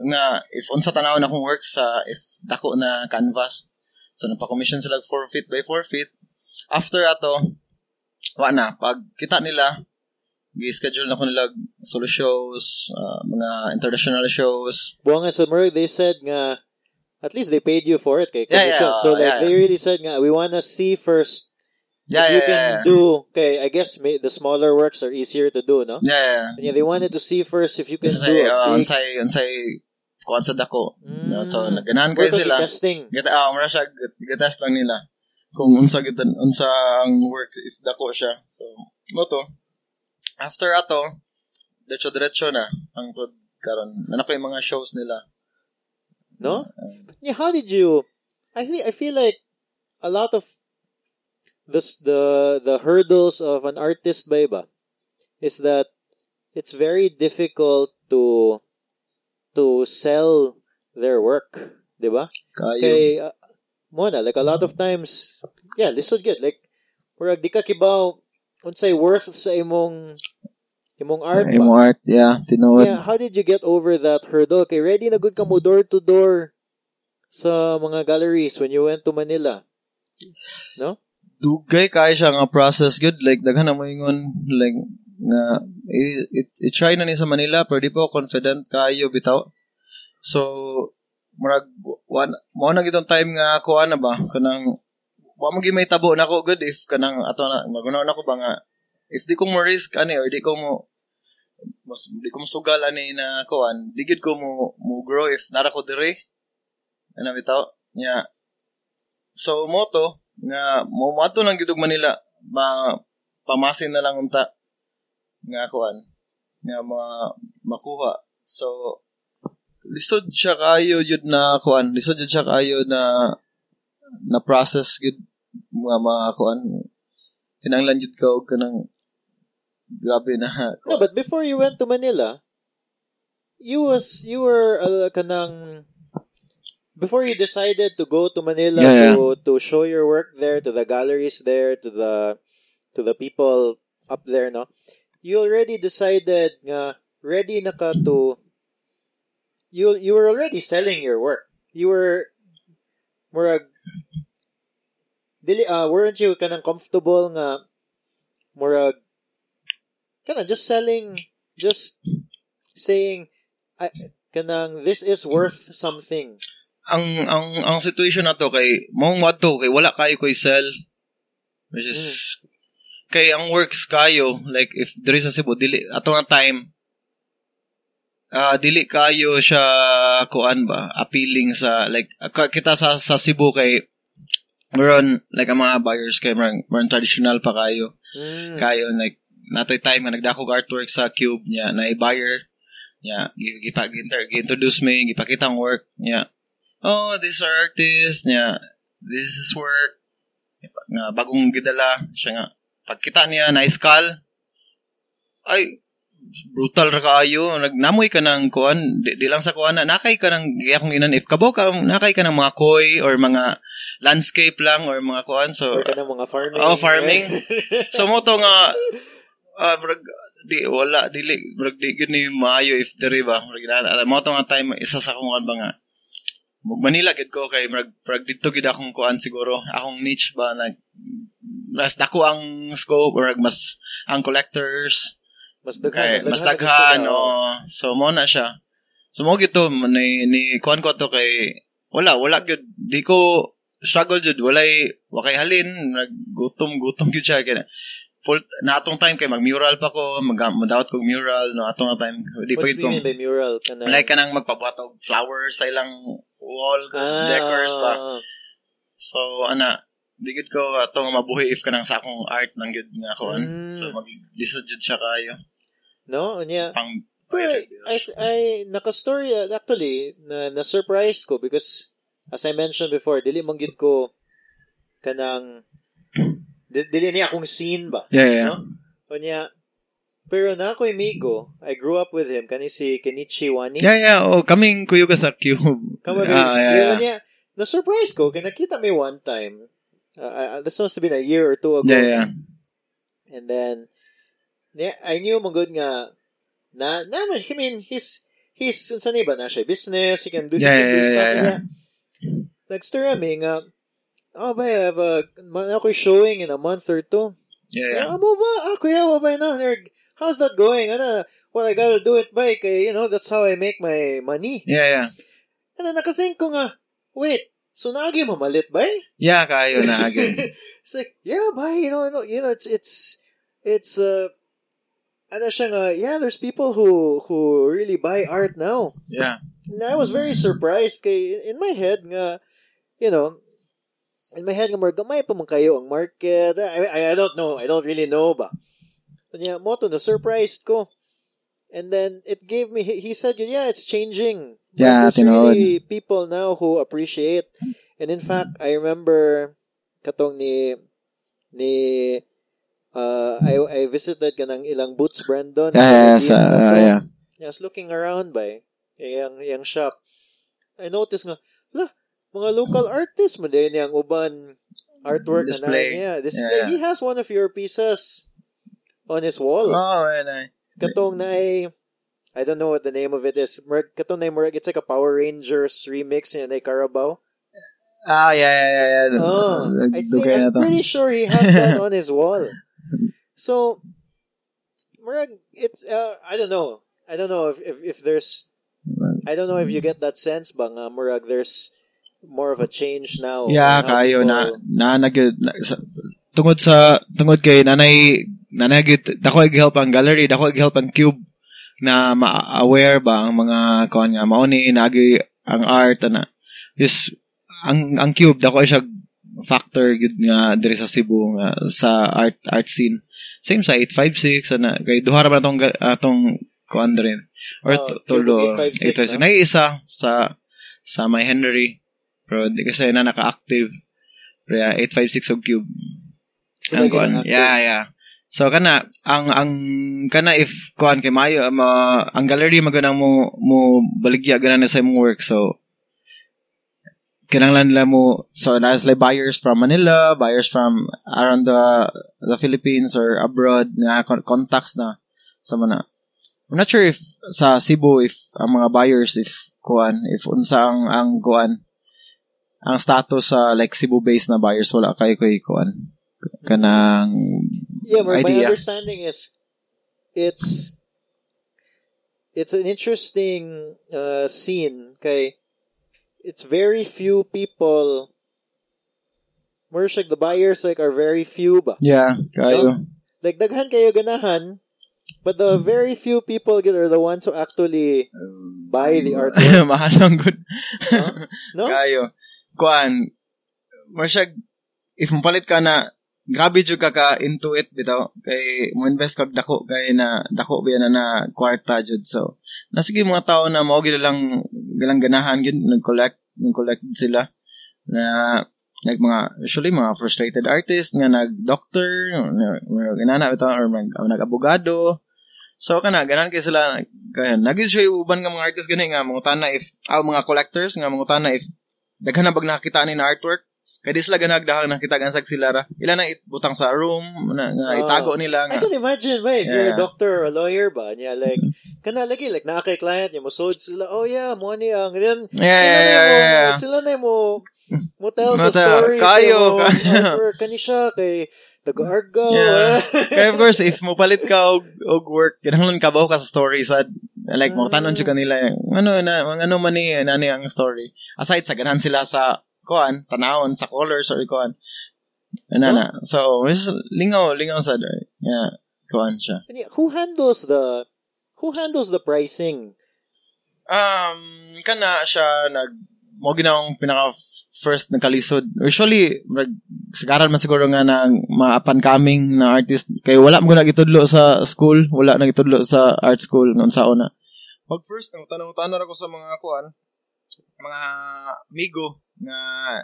nga if unsa tanaw na kong works sa if dako na canvas. So, nagpa-commission sila 4 feet by 4 feet. After ato, wa na, pag kita nila, gi-schedule na ko nila solo shows, ah, mga international shows. Nga sa Merg, they said nga, at least they paid you for it. Kay Yeah, yeah, so like, yeah, they really said nga, we wanna see first Yeah, if you yeah, can yeah, yeah. do, okay, I guess may, the smaller works are easier to do, no? Yeah, yeah. Yeah, they wanted to see first if you can Unsay, do uh, big, unsay, unsay, kuan sa dako. No, so, Mm. naganahan on sila. testing. Gata ah, mura siya gat- gatas lang nila. Kung unsa gitan unsa ang work if dako siya. So, mo to. After ato, diretso diretso na ang pod karon. Nana ko yung mga shows nila. No? Yeah, how did you? I think I feel like a lot of this the the hurdles of an artist ba iba is that it's very difficult to to sell their work, 'di ba? Kayo. Kay uh, na like a lot of times yeah, lisod good like murag di ka kibaw unsay worth sa imong imong art ba? Imo art, yeah, tinuod. Yeah, how did you get over that hurdle? Kay ready na good ka mo door to door sa mga galleries when you went to Manila. No? Dugay kaya siya nga process good. Like daghan mo ingon like nga i, i, i-try na ni sa Manila pero di ako confident kayo bitaw. So murag one mo na gitong time nga ako ana ba kanang wa mo may tabo na ako good if kanang ato na magunaw na ko ba nga. If di ko mo risk ani or di ko mo mas di ko mo sugal ani na kuan di gid ko mo mo grow if nara ko dire ana bitaw? Nya. So moto nga mo mato lang gid og Manila. Ma pamasin na lang unta nga kuan nga ma makuha. So lisod siya kayo jud na kuan lisod jud siya kayo na na process gud mga mga kuan. Kinanglan jud ka og kanang grabe na No, but before you went to Manila, you was you were uh, kanang before you decided to go to Manila Yeah, to to show your work there to the galleries there to the to the people up there no? You already decided nga ready na ka to you you were already selling your work. You were murag dili uh, weren't you kind kanang comfortable nga murag kanang just selling just saying I, kanang this is worth something ang ang ang situation na to kay mong wadto kay wala kayo koy sell which is kay ang works kayo like if diri sa Cebu dili ato nga time ah dili kayo siya kuan ba appealing sa like ka- kita sa sa Cebu kay meron like ang mga buyers kay meron, meron traditional pa kayo. Mm. kayo like natoy time nga nagdako og artwork sa cube niya na buyer niya gi- gipa gi- introduce me gipakita ang work niya oh this are artist niya. This is work. Nga bagong gidala. Siya nga pagkita niya na iskal ay brutal ra kaayo nagnamoy ka ng kuan di, di lang sa kuan na nakay ka ng giya kong inan if kabo ka nakay ka ng mga koi or mga landscape lang or mga kuan so or kanang mga farming. Oh, farming. so mo to nga ah murag di wala dili murag di gid ni maayo if diri ba. Murag na mo to nga time isa sa kuan ba nga Manila gid ko kay murag murag dito gid akong kuan siguro. Akong niche ba nag mas dako ang scope or mas ang collectors. Mas daghan mas daghan oh. so mo na siya. So mo gito ni ni kuan ko to kay wala wala gyud di ko struggle jud walay wa kay halin naggutom gutom gyud siya kay full na atong time kay mag mural pa ko mag madawat ko mural no atong time di pa gid ko by mural? Kanang, like kanang magpabuhat og flowers sa ilang wall ah, decors ba so ana di ko ato nga mabuhi if kanang sa akong art lang gud nga kuan. Mm. So maglisod jud siya kayo. No? Unya, Pang Pero I, I, naka-story, uh, actually, na, na-surprise ko because, as I mentioned before, dili manggit ko kanang, dili niya akong scene ba? Yeah, yeah. No? Unya, pero na ako amigo, I grew up with him, kani si Kenichi Wani. Yeah, yeah. Oh, kaming kuyo ka sa cube. Kama Ah, yeah, yeah. niya, na-surprise ko, kaya nakita me one time, uh, this must have been a year or two ago. Yeah, yeah. And then, yeah, I knew mo good nga, na, na, I mean, he's, he's, unsa ba na siya, business, he can do, he Yeah, can do yeah, stuff. yeah, niya. Nag-stir kami nga, oh, ba, I have a, ako'y showing in a month or two. Yeah, Yeah. yeah. Amo ba? Ah, kuya, wa ba na? How's that going? Ano, well, I gotta do it by, kay, you know, that's how I make my money. Yeah, yeah. And then, nakathink ko nga, wait, so naagi mo malit ba? Yeah, kayo na agad. it's like, yeah, bye. You know, no, you know, it's it's it's uh, ano siya nga, yeah, there's people who who really buy art now. Yeah. And I was very surprised kay in my head nga, you know, in my head nga more gamay pa man kayo ang market. I, I, I don't know. I don't really know ba. Kanya mo to na surprised ko. And then it gave me he, he said yeah, it's changing. Yeah, there's tinuod. really people now who appreciate. And in fact, I remember katong ni ni uh, I I visited kanang ilang boots Brandon. Yeah, yeah, Sa Medina uh, yeah. I was looking around by yung, yung shop. I noticed nga, lah, mga local artists mo din yung uban artwork Display. na na, yeah, display. Yeah. He has one of your pieces on his wall. Oh, man. ay. Katong na ay, I don't know what the name of it is. Murag, katong na ay murag, it's like a Power Rangers remix in a Carabao. Ah, yeah, yeah, yeah, yeah. Oh, I think, I'm pretty sure he has that on his wall. So, murag, it's, uh, I don't know. I don't know if, if, if there's, I don't know if you get that sense ba nga, murag, there's more of a change now. Yeah, kayo na na nag na, sa, tungod sa tungod kay nanay nanay gid dako ig help ang gallery, dako ig help ang cube na ma-aware ba ang mga kuan nga mao ni nagi ang art ana. Just ang ang cube dako siya factor gid nga diri sa Cebu nga sa art art scene. Same sa 856 ana kay duha ra man atong ga- atong kuan. Or Oh, tulo. 856. 856, no? Nay isa sa sa my Henry. Pero di kasi na naka-active. Pero yeah, 856 og cube. Sila ang kuan. Yeah, yeah. So kana ang ang kana if kuan kay mayo ma, ang gallery maganang mo mo baligya ganan sa imong work. So kinahanglan nila mo so nas like buyers from Manila, buyers from around the the Philippines or abroad con- contacts na sa mana. I'm not sure if sa Cebu if ang mga buyers if kuan if unsa ang ang kuan ang status sa like Cebu based na buyers wala kay koy kuan kanang Yeah, my, my idea. understanding is it's it's an interesting uh, scene kay it's very few people more like the buyers like are very few ba Yeah, kayo. like daghan kayo ganahan but the very few people get are the ones who actually buy the artwork Mahal ang good. no Kayo. Kuan, masyag, if mapalit ka na, grabe jud ka ka into it bitaw. Kay mo invest kag dako kay na dako ba na na kwarta jud. So nasige mga tao na mao gid lang galang ganahan gyud nag-collect nag-collect sila. Na like mga usually mga frustrated artist nga nag-doctor mga ganana bitaw or mag, nag-abogado. So kana ganan kay sila kaya nagis siya uban nga mga artist gani nga mga tana if ah, mga collectors nga mga tana if daghan na bag nakita ni na artwork kaya di sila ganagdahang nakita gansag sila ra ila na itbutang sa room na, nga Ah. itago nila I nga can imagine, ba, if you're a Yeah. doctor or a lawyer ba, niya, like, kana lagi, like, na kay client niya, musod sila, oh yeah, mo ni ang, then, yeah yeah sila na yeah, mo, yeah, yeah. sila na mo, mo tell sa story, kayo, sa mo, kayo. or kani siya, kay, taga-argaw, Yeah. ah. Kaya of course, if mo palit ka og, og work, kinahanglan ka ba ka sa story sa like mo tanon siya kanila ano na ano man ni nani ang story. Aside sa ganan sila sa kuan, tanawon sa colors or kuan. Ano na. So, lingaw, lingaw sa yeah, kuan siya. Who handles the, who handles the pricing? Um, kana siya nag mo ginawang pinaka first nakalisod. Usually, sagaran man siguro nga ng mga up and coming na artist. Kay wala mo na gitudlo sa school, wala na gitudlo sa art school nung sa una. Pag first, ang tanong-tanong ako sa mga kuan, mga amigo nga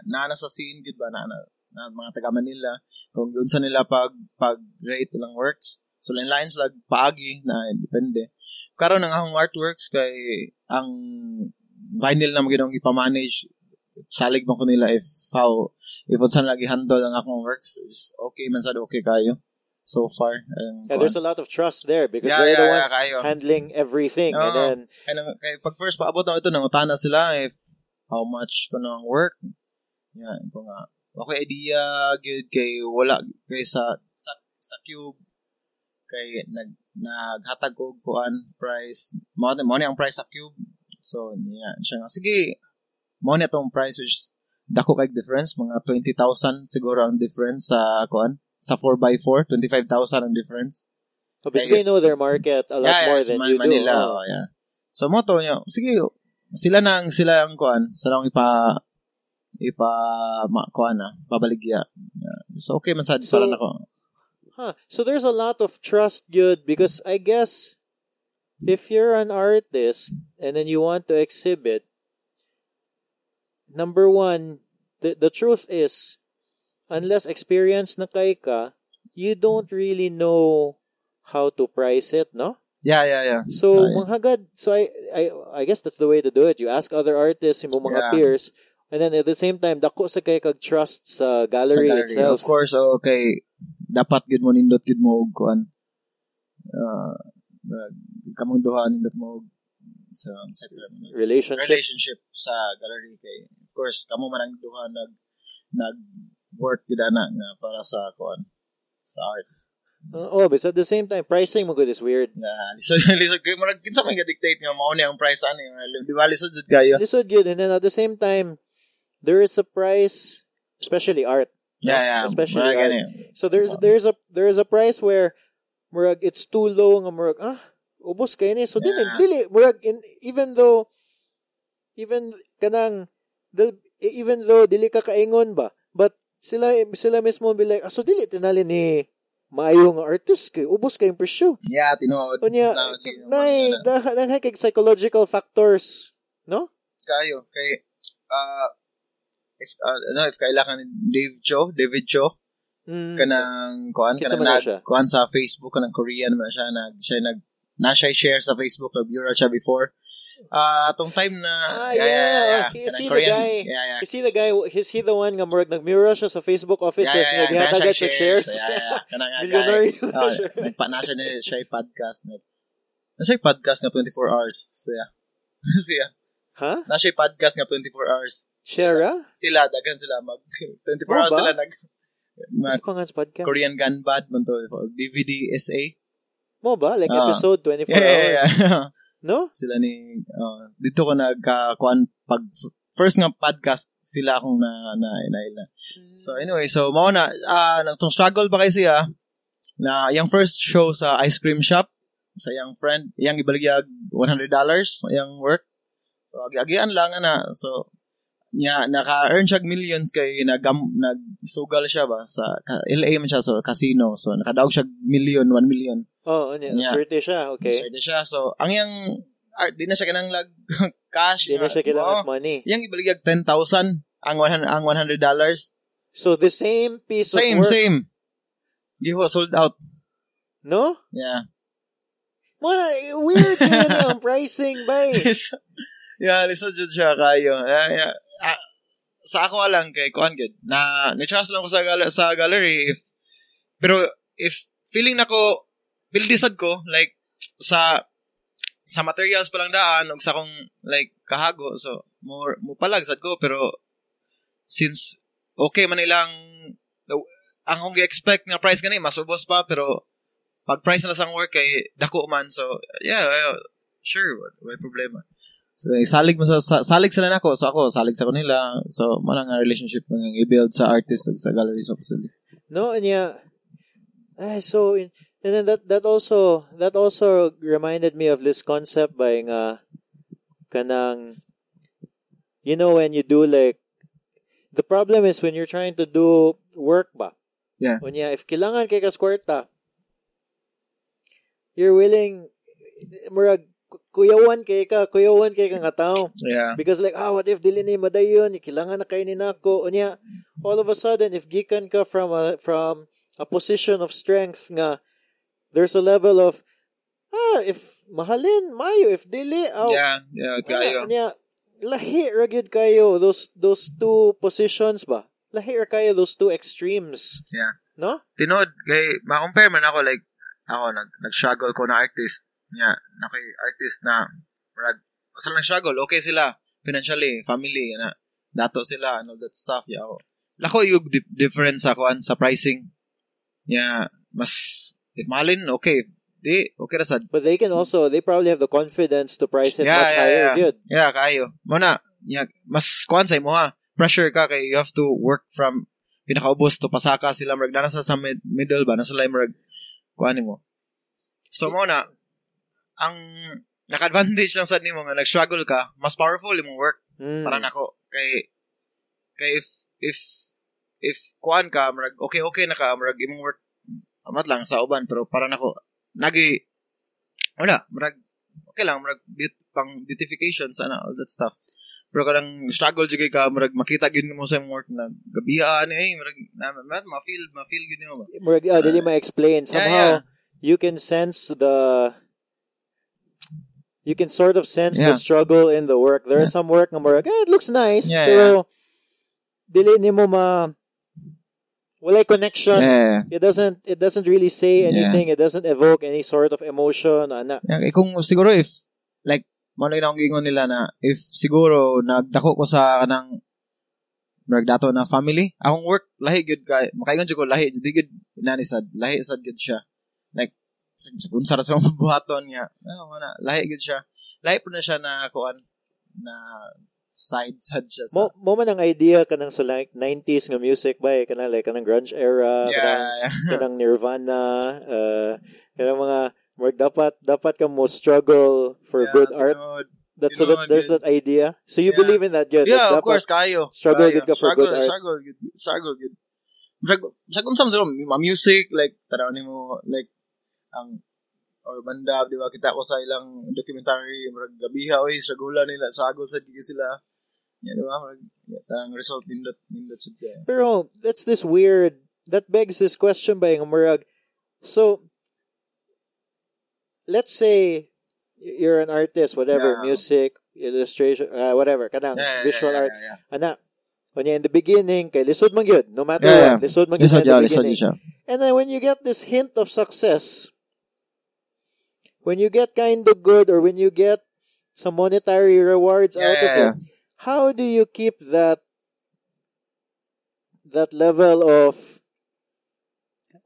nana sa scene, gud ba, na, na, mga taga Manila, kung yun sa nila pag, pag rate ilang works. So, line lines lag paagi na depende. Karon ang akong artworks kay ang vinyl na maginong ipamanage salig mo ko nila if how if unsa lagi handle ang akong works is okay man sad okay kayo so far and Yeah, there's a lot of trust there because Yeah, they're the yeah, yeah, ones kayo. handling everything. And Oo. then, nang- kaya pag first paabot na ito nangutana sila if how much ko ang work yan ko nga okay idea good kay wala kay sa sa, sa cube kay nag naghatag og kuan price mo ni ang price sa cube so yeah siya nga sige mo ni atong price which dako kay difference mga 20,000 siguro ang difference sa kuan sa 4x4 25,000 ang difference oh, because they know their market a lot more than Man- you Manila, do. oh, yeah. So mo to nyo, sige, sila na ang sila ang kuan, sila ang ipa ipa ma, kuan na, pabaligya. Yeah. So okay man sad So- para nako. Huh. So there's a lot of trust, good, because I guess if you're an artist and then you want to exhibit, number one, the, the truth is, unless experience na kay ka, you don't really know how to price it, no? Yeah, yeah, yeah. So, Ay. manghagad, so I, I, I guess that's the way to do it. You ask other artists, yung mga Yeah. peers, and then at the same time, dako sa kay kag trust sa Sa gallery, gallery. itself. Of course, okay. Dapat gud mo nindot gud mo og kuan. Uh, kamong duha nindot mo og sa sa term. Relationship. relationship sa gallery kay of course kamo man ang duha nag nag work gid ana nga para sa kuan sa art Uh, oh, but at the same time, pricing mo good is weird. nga lisod lisod kay murag kinsa man ga-dictate nga mao ni ang price ani di ba lisod jud kayo Lisod yun. And then at the same time, there is a price, especially art. no? yeah yeah Especially art. So there's there's a there's a price where murag it's too low nga murag ah ubos kay ni so Yeah. dili murag in, even though even kanang the, even though dili ka kaingon ba but sila sila mismo be like ah, so dili tinali ni maayo nga artist kay ubos kay presyo. Yeah tinuod. Unya nay na- na. na kay psychological factors no? Kayo kay uh, if uh, ano if kailangan ni Dave Cho David Cho mm. kanang kuan kanang nag kuan sa Facebook kanang Korean man siya nag siya nag na siya share sa Facebook mural siya before ah tong time na Ah, yeah. Is Kanang he the Korean, guy? yeah yeah Is he the guy, is he the one nga murag nagmirror siya sa Facebook offices yeah, yeah, nga gihatagan siya shares? Yeah, yeah. Kanang nga guy. Oh, nagpa na siya ni siya podcast na siya yung podcast nga 24 hours siya siya Ha? na siya yung podcast nga 24 hours Shara? sila dagan sila mag 24 Oh, hours ba? sila nag mag? Korean Gun Bad man to DVD SA Mo ba? Like Ah. episode 24 yeah, hours? yeah, yeah. No? sila ni uh, dito ko nagkakuan pag first nga podcast sila akong na na inaila. So anyway, so mao na uh, struggle ba kay siya na yung first show sa ice cream shop sa yung friend, yang ibaligyag $100 yung work. So agi-agian lang ana. So nya naka-earn siya millions kay nagam nagsugal siya ba sa LA man siya so casino. So nakadaog siya million, 1 million. Oh, ano Yeah. Swerte siya, okay. Swerte siya. So, ang yang art, di na siya kanang lag cash. Di na siya kailangan Oo. money. Yang ibaligyag 10,000 ang 100 ang 100 dollars. So the same piece Same, of work, same. Giho sold out. no? Yeah. Mga weird yun ang pricing, bay. yeah, lisod jud siya kayo. Yeah, yeah. Ah, sa ako lang kay kuan gid na ni-trust lang ko sa gal- sa gallery if pero if feeling nako bildisad ko like sa sa materials pa lang daan ug sa kong like kahago so more mo palag sad ko pero since okay man ilang ang kong expect nga price gani masubos pa pero pag price na sang work kay dako man so yeah, yeah sure may problema so eh, salig sa, sa salig sila nako so ako salig sa kanila so mo nga relationship nga i-build sa artist sa gallery so facility No, and yeah. Ah, so, in, and then that, that also, that also reminded me of this concept by nga, kanang, you know, when you do like, the problem is when you're trying to do work ba. Yeah. Unya, if kailangan kay kaskwarta, you're willing, murag, kuyawan kay ka, kuyawan kay ka nga tao. Yeah. Because like, ah, what if dili ni madayon, kailangan na kayo ni nako. Unya, all of a sudden, if gikan ka from a, from a position of strength nga, there's a level of, ah, if mahalin, mayo, if dili, oh, Yeah, yeah, kayo. Unya, lahi ragid kayo, those, those two positions ba? Lahi ra kayo, those two extremes. Yeah. No? Tinod, kay, ma-compare man ako, like, ako, nag, nag-struggle ko na artist. Yeah, na kay artist na, rag, basta lang struggle, okay sila, financially, family, na, dato sila, and all that stuff, yeah, ako. Lako yung di- difference sa kuan sa pricing. Yeah, mas, if mahalin, okay. Di, okay ra sad. But they can also, they probably have the confidence to price it Yeah, much yeah, higher. yeah. Good. Yeah, kayo. Muna, yeah, mas kuan sa imo ha. Pressure ka kay you have to work from pinakaubos to pasaka sila marag na sa mid- middle ba nasa lay marag kuan mo. So mo na ang naka-advantage lang sa nimo nga nag-struggle ka, mas powerful imong work Mm. para nako kay kay if if if kuan ka marag okay okay na ka marag imong work amat lang sa uban pero para nako nagi wala marag okay lang marag beaut, pang beautification sana all that stuff pero kadang struggle jud ka marag makita gyud mo sa imong work na gabihan eh marag na, na, ma-feel ma-feel gyud nimo ba Murag, ah, dili ma-explain. Yeah, Somehow, yeah. you can sense the, you can sort of sense Yeah. the struggle in the work. There is some work na murag, eh, it looks nice, Yeah, pero, dili ni mo ma, walay connection. yeah It doesn't, it doesn't really say Yeah. anything. It doesn't evoke any sort of emotion. Ana. Yeah, eh, kung siguro if like mo na akong gingon nila na if siguro nagdako ko sa kanang brag dato na family, akong work lahi gyud kay makaingon jud ko lahi jud di gyud nani sad, lahi sad gyud siya. Like sigun sa sa buhaton niya. Oh, na lahi gyud siya. Lahi po na siya na kuan na side sad siya sa Mo, mo man ang idea kanang sa like 90s nga music ba eh, kanang like kanang grunge era, kanang, yeah, kanang Nirvana, uh, kanang mga murag dapat dapat ka mo struggle for Yeah, good art. tinod. That's so tinod, that there's yun. that idea. So you Yeah. believe in that, good? Yeah, of course, kayo. struggle Kayo. gid ka for struggle, good art. Struggle, good, struggle, good. Struggle, struggle sa ma music, like, tanaw ni mo, like, ang, or banda, di ba, kita ko sa ilang documentary, marag gabiha, oy, struggle nila, struggle sa gigi sila. Yeah, di ba, marag, yeah, result, nindot, nindot sa kaya. Pero that's this weird. That begs this question by nga murag. So let's say you're an artist, whatever, Yeah. music, illustration, uh, whatever, kanang Yeah, yeah, visual yeah, art. yeah, yeah. Ana, Kunya, in the beginning, kay lisod man yun. No matter Yeah, what, lisod man yun Lisod in the siya, lisod beginning. siya. And then when you get this hint of success, when you get kind of good or when you get some monetary rewards Yeah, out of yeah, it, how do you keep that that level of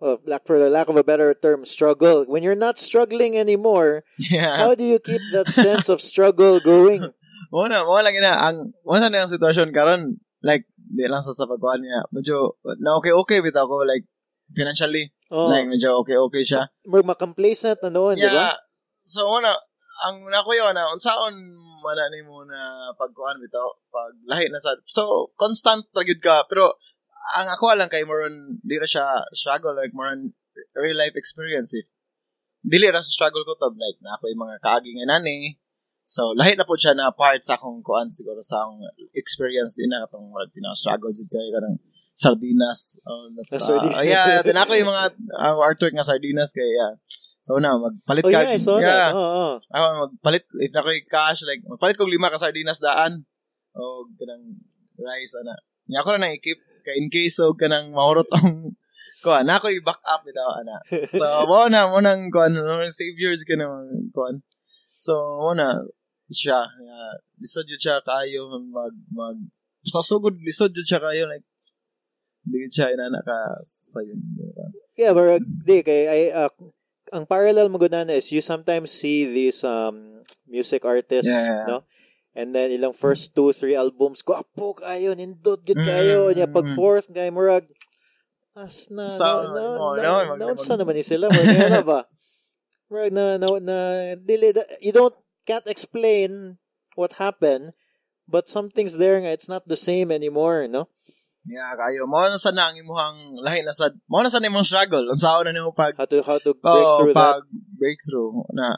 of lack for the lack of a better term struggle? When you're not struggling anymore Yeah. how do you keep that sense of struggle going? Mo na, mo lang ina, ang, mo na yung sitwasyon karon like, di lang sa sa pagkuhan niya, medyo, na okay-okay bitaw ko, like, financially, oh. Like, medyo okay-okay siya. more complacent na noon di ba? Yeah. So, una, ang nakuyo na, unsaon mana ni mo na pagkuhan bitaw, pag lahi na sa, so, constant ra ka, pero, ang ako lang kay moron di ra siya struggle, like, moron real life experience, if, dili ra sa struggle ko to, like, na ako yung mga kaagi nga nani, So, lahi na po siya na part sa akong kuan siguro sa akong experience din na itong like, pinaka-struggle dyan kayo kanang sardinas. Oh, that's, uh, oh, yeah, din ako yung mga uh, artwork nga sardinas kaya yeah. So na magpalit oh ka. yeah saw yeah. that oh, oh. Ako magpalit if na ko'y cash like magpalit kog lima ka sardinas daan. O kanang rice ana. Nya ako na nang ikip kay in case og kanang mahurot ang kuan na ko'y back up bitaw ana. So mo na mo nang kuan saviors ka na kuan. So mo na siya yeah, lisod jud siya kayo mag mag sa sugod lisod jud siya kayo like di siya inana ka sayon. Yeah, but di kay I uh, ang parallel mo gud na is you sometimes see these um music artists, Yeah. no? And then ilang first two, three albums ko apo kayo nindot gud kayo Mm, nya pag mm. fourth kay murag as na Sa- no, no, no, no, no, no, mag- sa naman ni sila murag na ba? Murag na na, na dili you don't can't explain what happened but something's there nga it's not the same anymore, no? Yeah, kayo. Mo na sa nang imuhang lahi na sa mo na sa nimong struggle. Unsaon na nimo pag How to how to break oh, through pag breakthrough na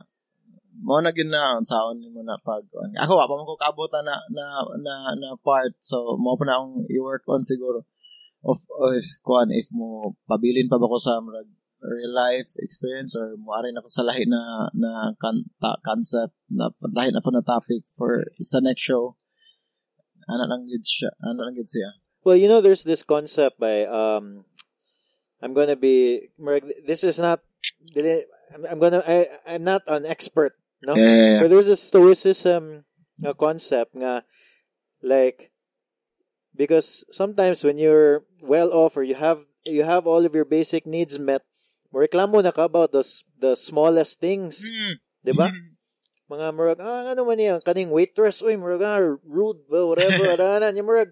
mo na gyud na unsaon nimo na pag ako wa pa man ko kaabota na na na, na part so mo pa na akong i-work on siguro of if kuan if mo pabilin pa ba ko sa murag real life experience or mo ari na ko sa lahi na na kan, ta, concept na lahi na po na topic for sa next show ana lang gid siya ana lang gid siya that? Well, you know, there's this concept by um, I'm gonna be. This is not. I'm, gonna. I I'm not an expert. No. yeah, yeah, yeah. But there's a stoicism nga concept nga like because sometimes when you're well off or you have you have all of your basic needs met, reklamo na ka about the the smallest things, Mm. 'di ba? Mga murag ah ano man yan kaning waitress oy murag ah, rude whatever ana nya murag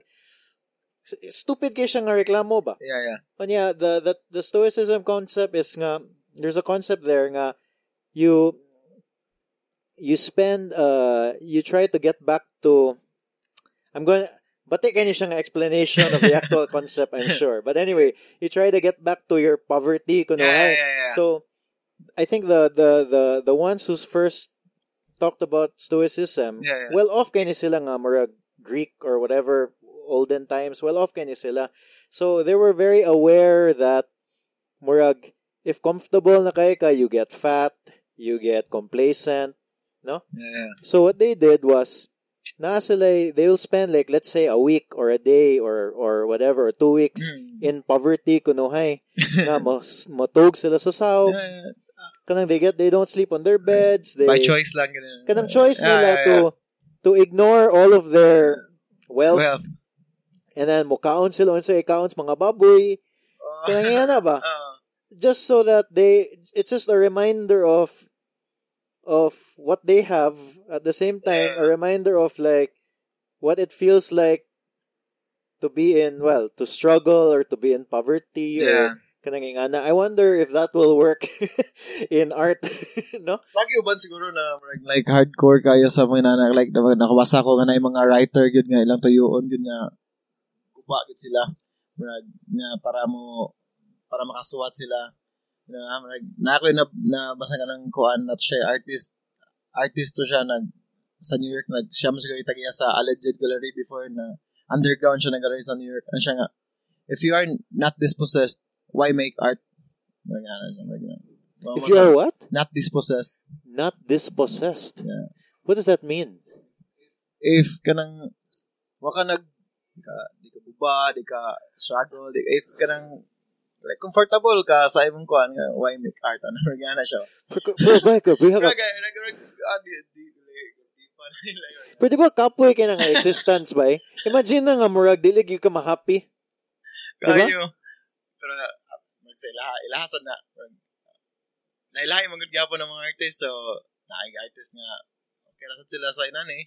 stupid kay siya nga reklamo ba? yeah yeah Kanya, the, the, the stoicism concept is nga, there's a concept there nga, you, you spend, uh, you try to get back to, I'm going, bati kanya siyang explanation of the actual concept, I'm sure. But anyway, you try to get back to your poverty, kuno yeah, yeah, yeah. So, I think the, the, the, the ones who's first talked about stoicism, Yeah, yeah. well off kaya ni sila nga, murag Greek or whatever, olden times, well off kaya ni sila. So, they were very aware that, murag, if comfortable na kay ka, you get fat, you get complacent, no? yeah, yeah. So, what they did was, na sila, they'll spend like, let's say, a week or a day or, or whatever, or two weeks Mm. in poverty, kunuhay. nga, mo, motog sila sa saw. Yeah, yeah. Kanang they get, they don't sleep on their beds. They, by choice lang ganun. Kanang choice Yeah, nila yeah, to, to ignore all of their wealth. Wealth. And then, mukaon sila, unsa ikaon mga baboy. Uh, na ba? uh, just so that they it's just a reminder of of what they have. At the same time a reminder of like what it feels like to be in well to struggle or to be in poverty yeah. or kanang ingana i wonder if that will work in art no? Lagi uban siguro na like, like hardcore kayo sa mga nana like na- nakabasa ko nga na yung mga writer gyud nga ilang tuyoon gyud nga kuba gyud sila. Murag, nga para mo para makasuwat sila. Na like, na ako na, na basa ka ng kuan na siya artist artist to siya nag sa New York nag siya mo siguro tagiya sa alleged gallery before na underground siya na gallery sa New York. Ano siya nga if you are not dispossessed why make art? Nga na siya, nga. if you are what? Not dispossessed. Not dispossessed. Yeah. what does that mean? If kanang wa ka nag ka di ka buba di ka struggle di if kanang like comfortable ka sa imong kuan nga why make art ano nga na siya di ba kapoy kay nga existence ba eh? Imagine na nga murag dili gyud ka ma-happy. Diba? kayo. Pero, uh, magsa ilaha, ilahasan na. Nailahay mga gyapon ng mga artist, so, naay artist nga, okay sad sila sa inan eh.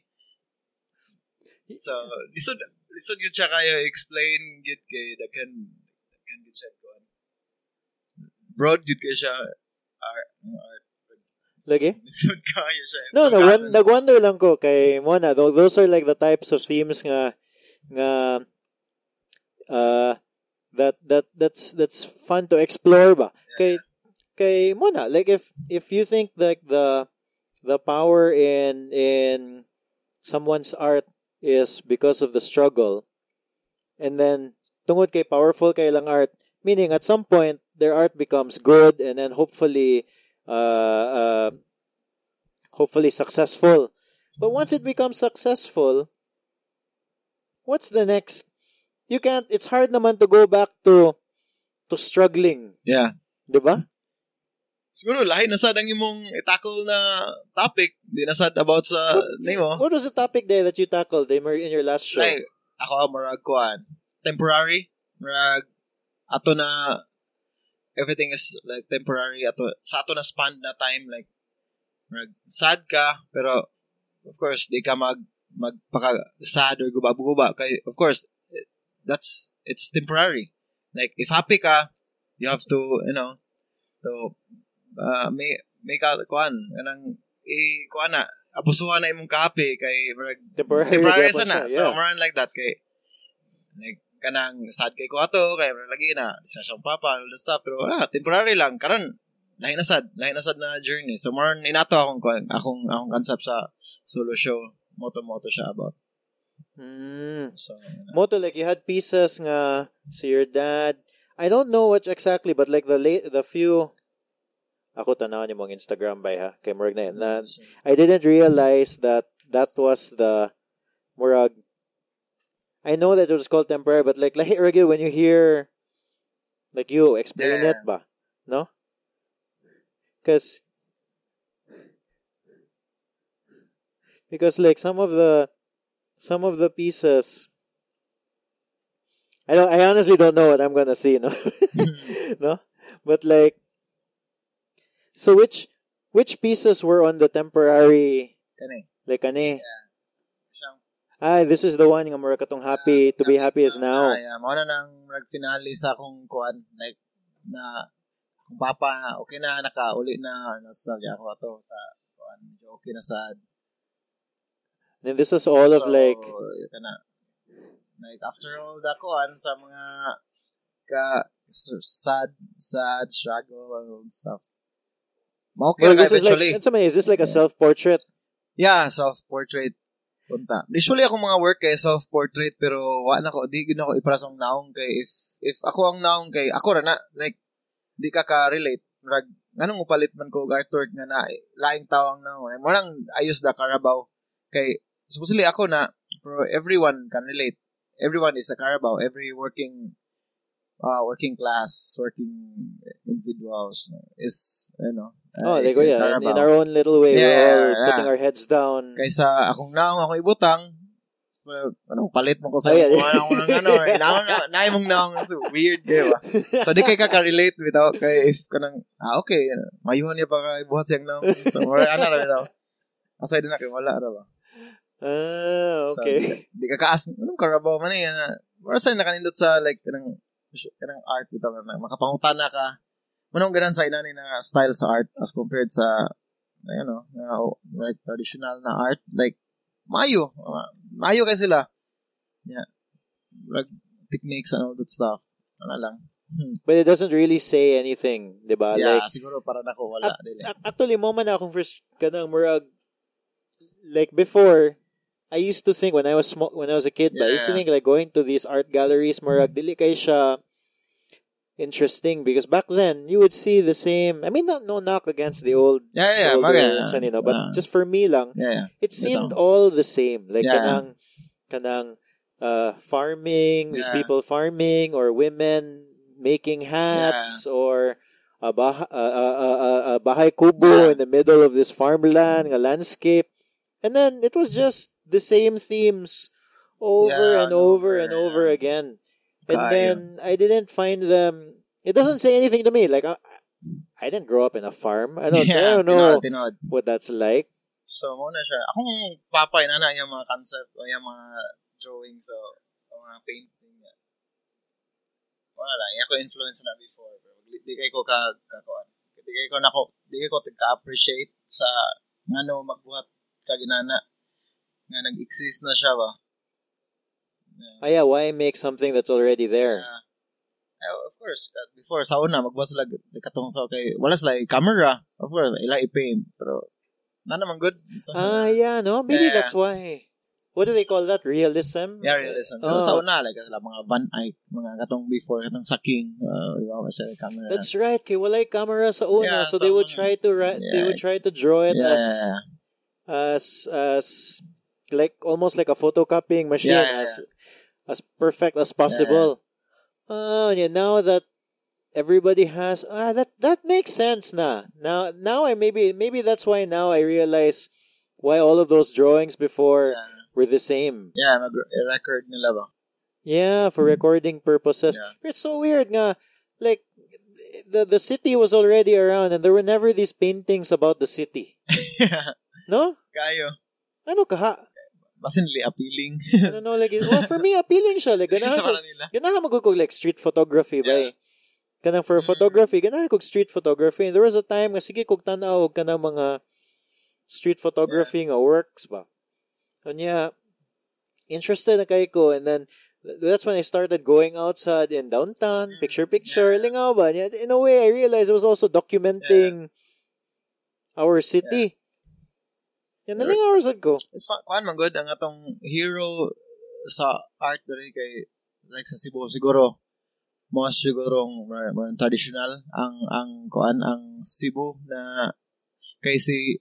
So, lisod, lisod yun siya kayo explain gid kay daghan daghan gid siya kuan. Broad gid kay siya art, art. Lagi? Lisod kayo siya. No, no, one, nag-wonder lang ko kay Mona. Tho- Those are like the types of themes nga nga uh that that that's that's fun to explore ba. Kay kay Mona, like if if you think like the the power in in someone's art is because of the struggle and then tungod kay powerful kay lang art meaning at some point their art becomes good and then hopefully uh, uh hopefully successful. But once it becomes successful, what's the next? You can't. It's hard naman to go back to to struggling, Yeah. 'di ba? Siguro lahi na sad ang imong i-tackle na topic. Di na sad about sa nimo. What was the topic there that you tackled Damer, in your last show? Like, ako marag kuan. Temporary. Marag ato na everything is like temporary ato sa ato na span na time like marag sad ka pero of course di ka mag magpaka sad or guba-guba kay of course that's it's temporary like if happy ka you have to you know to uh, may may ka kuan kanang i kuan na abusuhan na imong ka-happy kay marag temporary, temporary sa na. siya, So, more like that kay like kanang sad kay ko ato kay lagi na sa siyang papa all the stuff pero wala temporary lang karon lahi na sad lahi na sad na journey so more inato akong kuwan- akong akong concept sa solo show moto moto siya about Mm. so Moto, like, you had pieces nga so your dad. I don't know which exactly, but like the late, the few, ako tanaw ni mong Instagram by ha, kay Murag na. Na, I didn't realize that that was the Murag. I know that it was called temporary, but like, like Regil, when you hear, like you explain Yeah. it ba, no? Because, because like some of the, some of the pieces, I don't, I honestly don't know what I'm gonna see, no? no? But like, so which, which pieces were on the temporary, kani like, ane? siyang Ah, this is the one nga mura katong happy to be happy as now. Ah, yeah, mao na nang nag finale sa akong kuan like na akong papa okay na nakauli na nostalgia ako ato sa kuan medyo okay na sa And this is all of like, yun ka na. Like, after all the kuan sa mga ka sad, sad, struggle, and stuff. Okay well, lang this is like, eventually. it's somebody, is this like a self-portrait? yeah, self-portrait. Punta. Usually ako mga work kay self-portrait pero wa na ko di gid na ko iprasong naong kay if if ako ang naong kay ako ra na like di ka ka relate rag nganong upalit man ko artwork nga na laing tawang naong mo lang ayos da Carabao kay supposedly ako na pero everyone can relate everyone is a Carabao every working uh, working class working individuals is you know Oh, uh, they go, yeah. In, in our own little way, Yeah, we're all yeah. putting our heads down. kaysa akong naong akong ibutang so ano palit mo ko sa Oh, yeah. kung ano kung ano naong na naay mong naong so weird di ba so di kay ka relate without kay if kanang ah okay mayuhan niya pa kay buhat siyang naong so or ano ra bitaw aside na kay wala ra ba Ah, So, okay. di, di ka kaas anong karabaw man eh na or sa nakanindot sa like kanang kanang art bitaw na makapangutana ka. Manong ganan sa inani na style sa art as compared sa you know, na, like traditional na art. Like mayo uh, mayo kay sila. Yeah. Like techniques and all that stuff. Ano lang. Hmm. But it doesn't really say anything, di ba? yeah Like, siguro para nako wala At- dili ac- actually, mo man akong first, kanang murag, like before, I used to think when I was small, when I was a kid, ba, I used to think like going to these art galleries, more dili kay siya interesting because back then you would see the same. I mean, not no knock against the old, yeah yeah older magaya ones, you know, but Ah, just for me lang, yeah yeah it seemed Ito. all the same. Like Yeah. kanang kanang uh, farming, these people farming or women making hats or a bah- a, a, a, a- bahay kubo Yeah. in the middle of this farmland, a landscape. And then it was just the same themes over Yeah, and over and over, yeah. again. And Kaya. then I didn't find them it doesn't say anything to me. Like I, I didn't grow up in a farm. I don't, I yeah don't know tinod, tinod. what that's like. so mo na siya akong papa inana yung mga concept o yung mga drawings so o mga painting niya wala lang ako influence na before pero di, kay ko ka kakuan di kay ko nako di kay ko ka appreciate sa ngano magbuhat ka ginana nga nag-exist na siya ba yeah. Ah, yeah, why make something that's already there? Yeah. Eh, of course, before sa una magbuhat sila g- katong sa kay wala sila yung camera. Of course, ila i-paint pero na naman good. So, Ah, yeah, no? Maybe Yeah. that's why. What do they call that? Realism? Yeah, realism. Pero Oh. sa una, like, sila, mga Van Eyck, mga katong before, katong sa King, uh, ba, sa camera. That's right. Kay walay camera sa una, Yeah, so sa they would try to they Yeah. would try to draw it yeah, as. As as like almost like a photocopying machine Yeah, yeah, as as perfect as possible. Oh, yeah, now that everybody has ah that that makes sense na. Now now I maybe maybe that's why now I realize why all of those drawings before Yeah, were the same. yeah mag-record nila ba? Yeah, for recording purposes. Yeah. It's so weird nga. Like the the city was already around and there were never these paintings about the city. No? Kayo. Ano ka? Basin nili appealing. Ano no like well for me appealing siya like ganahan ko Sa nila. ganahan like street photography ba eh. Kanang for Mm. photography, ganahan kog street photography. And there was a time nga sige kog tanaw og kanang mga street photography nga works ba. Kanya interested na kay ko and then That's when I started going outside in downtown, picture picture, lingaw ba? In a way, I realized it was also documenting our city. Yan na lang hours ago. It's fun. Kuan man good ang atong hero sa art diri kay like sa Cebu siguro mga sigurong more traditional ang ang kuan ang Cebu na kay si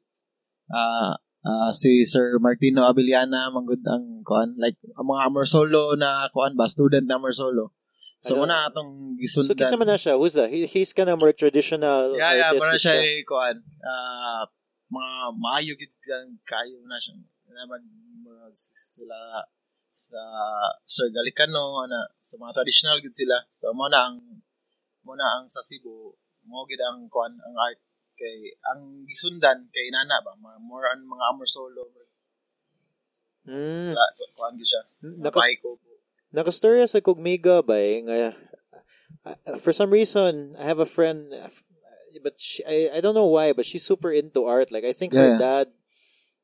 ah ah, si Sir Martino Abiliana manggod ang kuan like ang mga Amor Solo na kuan ba student na Amor Solo. So Ano? muna atong So, gisundan. kinsa man na siya? Who's that? He, he's kind of more traditional Yeah, yeah, artist. para gid siya ay kuan. Ah, mga maayo gid kan kayo na siya. Na mag, mag sila sa Sir Galicano ana sa mga traditional gid sila. So mo na ang mo na ang sa Cebu mo gid ang kuan ang art kay ang gisundan kay nana ba mga more on mga amor solo Mm. Wala, kuan gid siya Nakas, ko nakastorya sa Kugmiga ba eh, nga, uh, for some reason, I have a friend, but she, I, I don't know why, but she's super into art. Like, I think her dad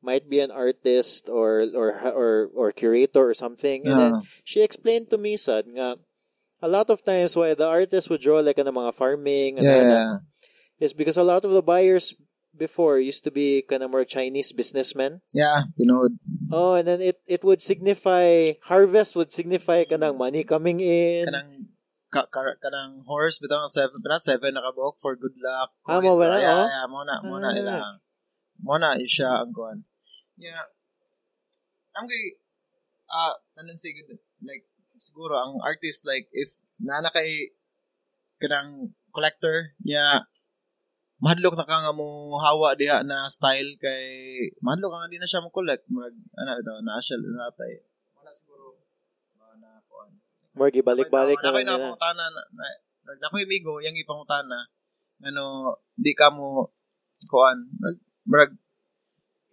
might be an artist or, or, or, or curator or something. And then, she explained to me, sad, nga, a lot of times why the artist would draw like ano, mga farming, and yeah, yeah. is because a lot of the buyers before used to be kind of more Chinese businessmen. yeah you know. Oh, and then it it would signify harvest would signify kanang money coming in. kanang ka, ka, kanang horse bitaw ang seven pina seven nakabuok for good luck. Ah, mo ba na, yeah, oh? yeah, mo na mo na Ah. ila mo na isya ang kuan yeah. Ang kay ah tanan siguro like siguro ang artist like if nana kay kanang collector niya mahadlok na ka nga mo hawa diha na style kay mahadlok ka nga di na siya mo collect. Mag ano ito na siya natay. Wala siguro. na kuan More gibalik-balik na na lang na nila. pangutana na, na, na, na ko'y migo, yung ipangutana, ano, di ka mo, kuan, mag,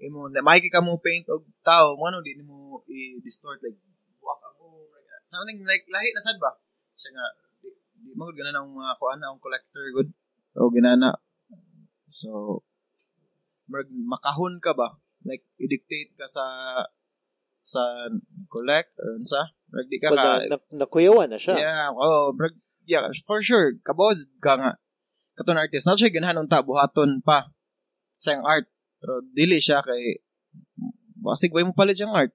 imo, na, makiki ka mo paint og tao, mo ano, di mo i-distort, like, buwak ako, something like, lahi na sad ba? Siya nga, di, di mo gud ganun ang mga kuan, ang collector, good, o ginana. So, mag, makahon ka ba? Like, i-dictate ka sa, sa collect, or sa, Mag, di ka Well, ka, na, na, nakuyawan na siya. Yeah, oh, brag, yeah, for sure. Kabos ka nga. Katon artist. Na siya ganahan unta buhaton pa sa art. Pero dili siya kay basig way mo palit siyang art.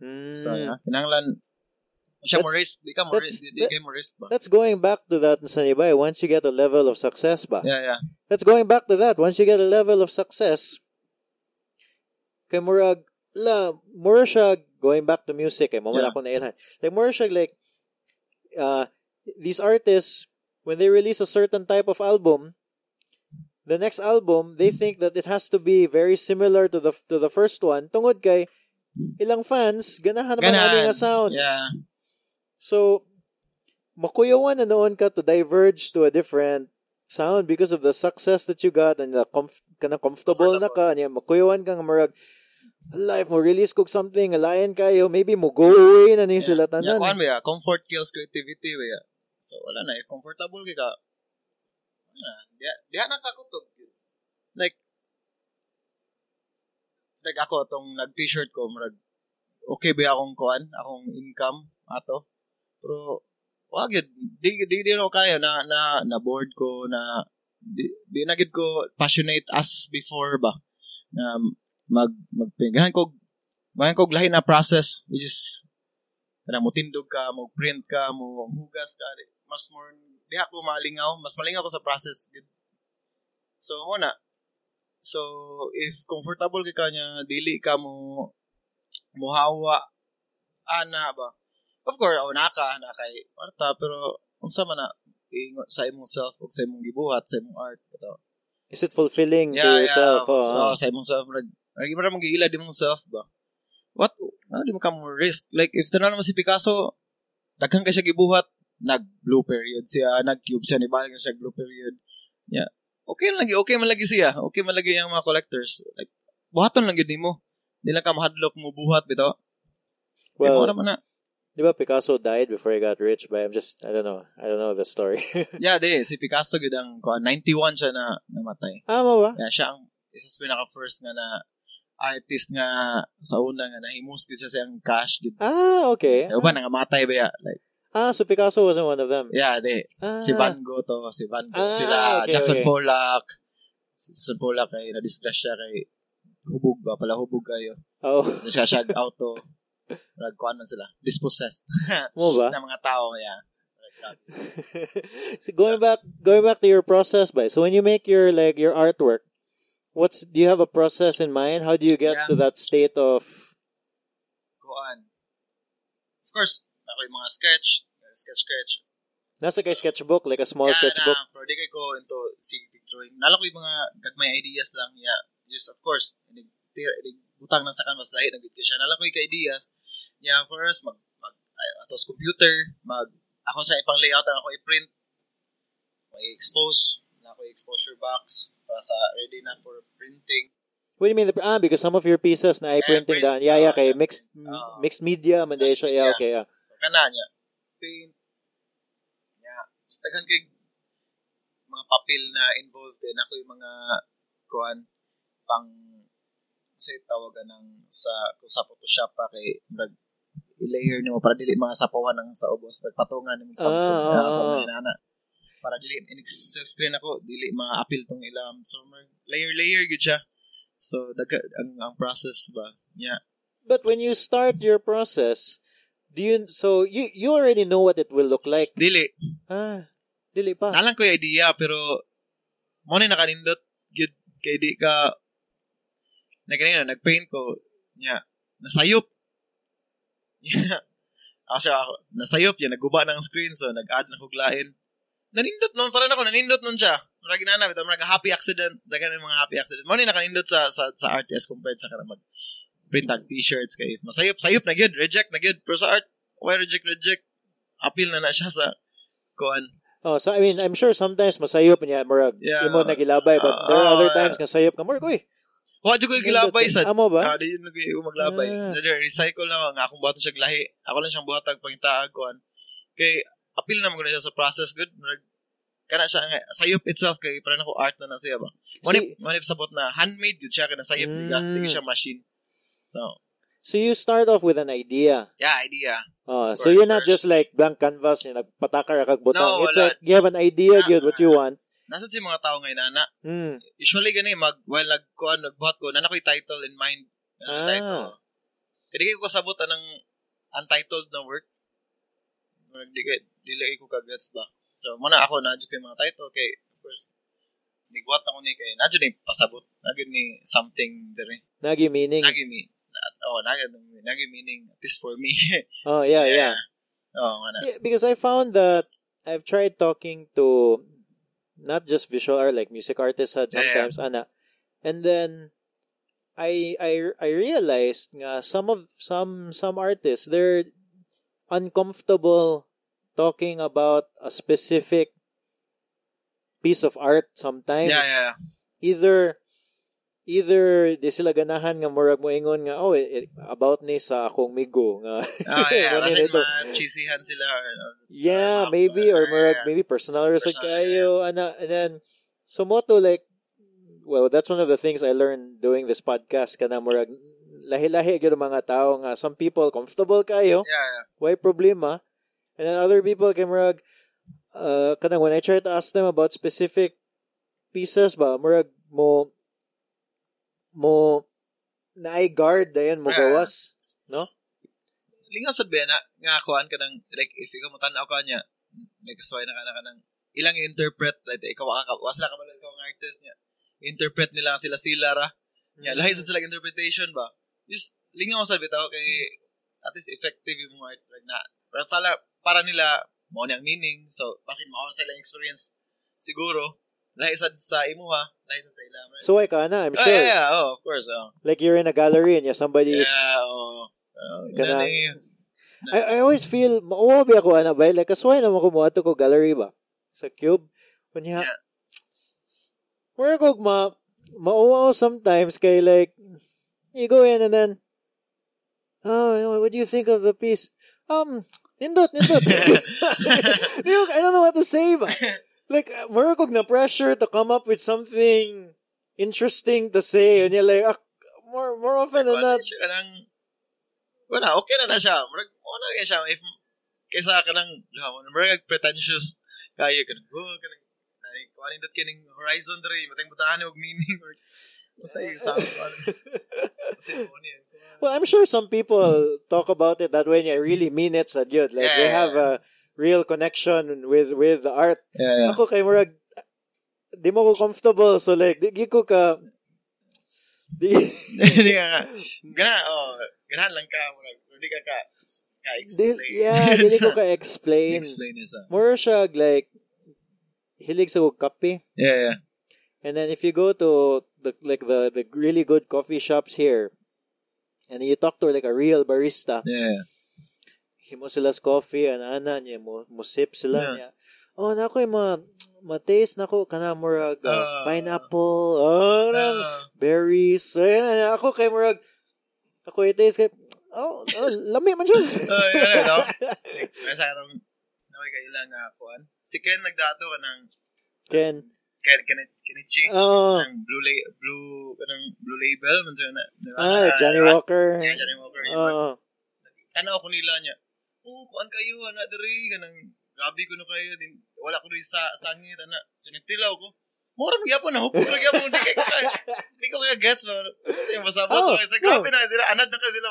Mm. So, yeah, kinahanglan siya mo That's- risk. Di ka mo risk. Di, di that- mo risk ba? That's going back to that sa. Once you get a level of success ba? Yeah, yeah. That's going back to that. Once you get a level of success, kay murag, la, mura siya, going back to music, eh, mamala Yeah. ko na ilhan. Like, mura siya, like, uh, these artists, when they release a certain type of album, the next album, they think that it has to be very similar to the to the first one. Tungod kay, ilang fans, ganahan naman Ganahan. nga sound. Yeah. So, makuyawan na noon ka to diverge to a different sound because of the success that you got and the comf- kana comfortable na ka niya makuyawan kang marag life mo release kog something alayan kayo maybe mo go away na ni sila Yeah, tanan kuhan ba ya? Comfort kills creativity ba? So, wala na. If comfortable ka wala na. Diya, diya na kakutog. Like, like ako, tong nag-t-shirt ko, marag, okay ba akong kuhan? Akong income, ato? Pero, wag yun. Di, di, di ako kaya na, na, na bored ko, na, di, di na gid ko passionate as before ba? Na, mag, magpingahan ko, Bayan ko lahi na process which is kana mo tindog ka, mo print ka, mo hugas ka, mas more di ako malingaw, mas malingaw ko sa process gid. So mo na. So if comfortable ka kanya dili ka mo muhawa ana ba. Of course, oh, naka, nakay marta pero unsa man na ingon sa imong self ug sa imong gibuhat sa imong art ito. is it fulfilling to Yeah, yourself yeah. oh, Oh, sa imong self iba ra magila di mong self ba. What ano di mo ka mo risk like if tanan naman si Picasso daghan ka siya gibuhat nag blue period siya nag cube siya ni balik na siya blue period. Yeah. Okay lang lagi, okay man lagi siya. Okay man lagi yung mga collectors. Like buhaton lang gid nimo. Di lang ka mahadlok mo buhat bitaw. Well, naman na. di ba Picasso died before he got rich but I'm just I don't know I don't know the story Yeah, di si Picasso gid ang kuha, 91 siya na namatay. ah mo ba Yeah, siya ang isa sa pinaka first nga na artist nga sa una nga nahimus gid siya sa ang cash gid. Ah, okay. Yung ba nangamatay ba ya? Like Ah, so Picasso wasn't one of them. yeah, de Ah. si Van Gogh to, si Van Gogh, Ah, sila okay, Jackson okay. Pollock. Si Jackson Pollock kay na-discuss siya kay hubog ba pala hubog kayo. Oh, Na siya siya auto. Nagkuhan man sila. Dispossessed. mo ba? ng mga tao yeah. so going back going back to your process by so when you make your like your artwork what's do you have a process in mind how do you get Yeah. to that state of Kuan. Of course, ako yung mga sketch, sketch sketch. nasa kay sketchbook like a small yeah, sketchbook Na, pero di kay ko into signature drawing. Nala ko yung mga gagmay ideas lang niya. Just of course, inig, tira, inig, butang na sa canvas lahi nagit ko siya. Nala ko yung ideas. Yeah, first mag mag ay, atos computer, mag ako sa ipang layout ang ako i-print. Mag expose, na ako exposure box sa ready na for printing. what do you mean the, ah because some of your pieces na i-printing print. down yeah yeah kay mixed ah. mixed media man day siya yeah okay yeah So, kana niya. Paint. Yeah. Daghan kay mga papel na involved din. Ako yung mga kuan pang kasi tawagan ng sa kung sa Photoshop pa kay murag i-layer nimo para dili mga sapawan ng sa ubos nagpatungan nimo sa Ah, ah, sa ah. mga inana para dili inig sa screen ako dili ma-appeal tong ilam so layer layer gid siya. So daga ang, ang process ba? Yeah. But when you start your process do you so you you already know what it will look like? Dili. Ah dili pa. Nalang ko yung idea, pero mo na nakanindot gyud kay di ka na nag-paint ko. Nya nasayop. Yeah. siya ako nasayop yan nagguba ng screen so nag-add na kog lain nanindot nun parang ako nanindot nun siya murag ginana bitaw murag happy accident dagan yung mga happy accident mo ni nakanindot sa sa sa art as compared sa kanang mag print tag t-shirts kay masayop sayop na gyud reject na gyud pero sa art why reject reject appeal na na siya sa kuan Oh, so I mean, I'm sure sometimes masayop niya, murag, Yeah. imo nagilabay, but there are Ah, other yeah. times nga sayop ka, murag, uy, Wa jud ko gilabay sa. Amo ba? Ah, di ko maglabay. Ah. Recycle na ako. nga akong buhaton siya lahi. Ako lang siyang buhatag pangitaag ko. Kay appeal na mo na siya sa process good. Murag, kana siya nga sayop itself kay para nako art na na siya ba. Manip See- manip sabot na handmade gud siya kana sayop Mm. mm. Dili siya machine. So, So you start off with an idea. yeah, idea. Oh, so you're not first. just like blank canvas, yung nagpatakar kag butang. No, It's wala. like, you have an idea, Ah, good, what you want. Nasaan si mga tao ngayon nana? Hmm. Usually gani mag while nagkuan nagbuhat ko nana ko title in mind. Ano Ah. title? Kaya di ko kasabot ng untitled na works. Murag di kay dili ko kagets ba. So muna ako na kay mga title kay of course nigbuhat na ko ni kay nadyo ni pasabot. Nagyo ni something dire. Eh. Nagi meaning. Nagyo mi oh nagyo nagyo meaning at least for me. Oh, yeah, yeah. Oh, mana. Yeah, because I found that I've tried talking to not just visual art, like music artists had Yeah, yeah. sometimes, ana. And then I I I realized nga some of some some artists they're uncomfortable talking about a specific piece of art sometimes. Yeah, yeah. Either either di sila ganahan nga murag mo ingon nga oh it, about ni sa akong migo nga Oh, yeah. Kasi mga cheesyhan sila. or, uh, Yeah, or, maybe or yeah, murag yeah. maybe personal or sa kayo ana and then sumoto like well that's one of the things I learned doing this podcast kana murag lahi-lahi gyud mga tao nga some people comfortable kayo Yeah, yeah. why problema and then other people kay murag uh kanang when I try to ask them about specific pieces ba murag mo mo naay guard dayon mo Yeah. gawas no lingaw sad ba na nga kuan ka ng like if ikaw mo tan-aw ka niya like kasway na ka na ka ng ilang interpret like ikaw ka was la ka man ikaw ang artist niya interpret nila sila sila ra nya lahi sa sila interpretation ba just lingaw sad bitaw kay at least effective yung art like na para para, para nila mo ang meaning. So basin mao sa ilang experience siguro. Lahi sad sa imo ha lahi sad sa ila so ay ka na I'm oh, sure. yeah, yeah, oh, of course oh. like you're in a gallery and yeah, somebody is yeah oh, oh Kana-. I, I always feel mauwa ba ako ana ba? Like kasway naman ko mo ato ko gallery ba? Sa cube? Kunya Yeah. where ko ma mauwa ako sometimes kay like you go in and then oh what do you think of the piece um nindot nindot I don't know what to say ba like more ko na pressure to come up with something interesting to say and you're like ah, more more often than not. Siya ka nang, wala, okay na na siya. Murag, ano na siya, if, kaysa ka nang, murag pretentious, kaya ka nang, oh, ka nang, like, kung ano yung kining horizon dre, matang butahan og meaning, or, basta sa, kasi mo niya. Well, I'm sure some people talk about it that way and really mean it sa yun. Like, Yeah, they yeah, have a real connection with with the art. Yeah, yeah. Ako kay murag di mo ko comfortable so like di gi ko ka di Hindi ka nga, gana, oh, ganahan lang ka, murag, hindi ka ka, ka-explain. yeah dili ko ka explain explain isa. Uh, more siya like hilig sa og kape Yeah, yeah. And then if you go to the like the the really good coffee shops here and you talk to like a real barista Yeah, himo sila sa coffee ana ana niya mo mo sip sila Yeah. niya oh na ko ma ma-taste nako kana murag uh, Ah. pineapple oh nang Ah. berries so yan ako kay murag ako i-taste kay oh, oh lami man siya Oh, yun na, no? Kaya sa ka ilang nga kuan. Si Ken nagdato ka ng, Ken Ken, Ken, Kenichi. oh ng blue la- blue kanang blue label man sa na. di ba? ah Johnny Ah, Walker Yeah, Johnny Walker. oh Tanaw ko nila niya. Oh, kuan kayo ana diri kanang grabe ko no kayo din. Wala ko rin sa sangit ana. Sinitilaw ko. Mura mo gyapon na hupon ra gyapon di kay di ko kaya gets no. Yung masabot Oh, oh, sa grabe na sila anad na kasi sila.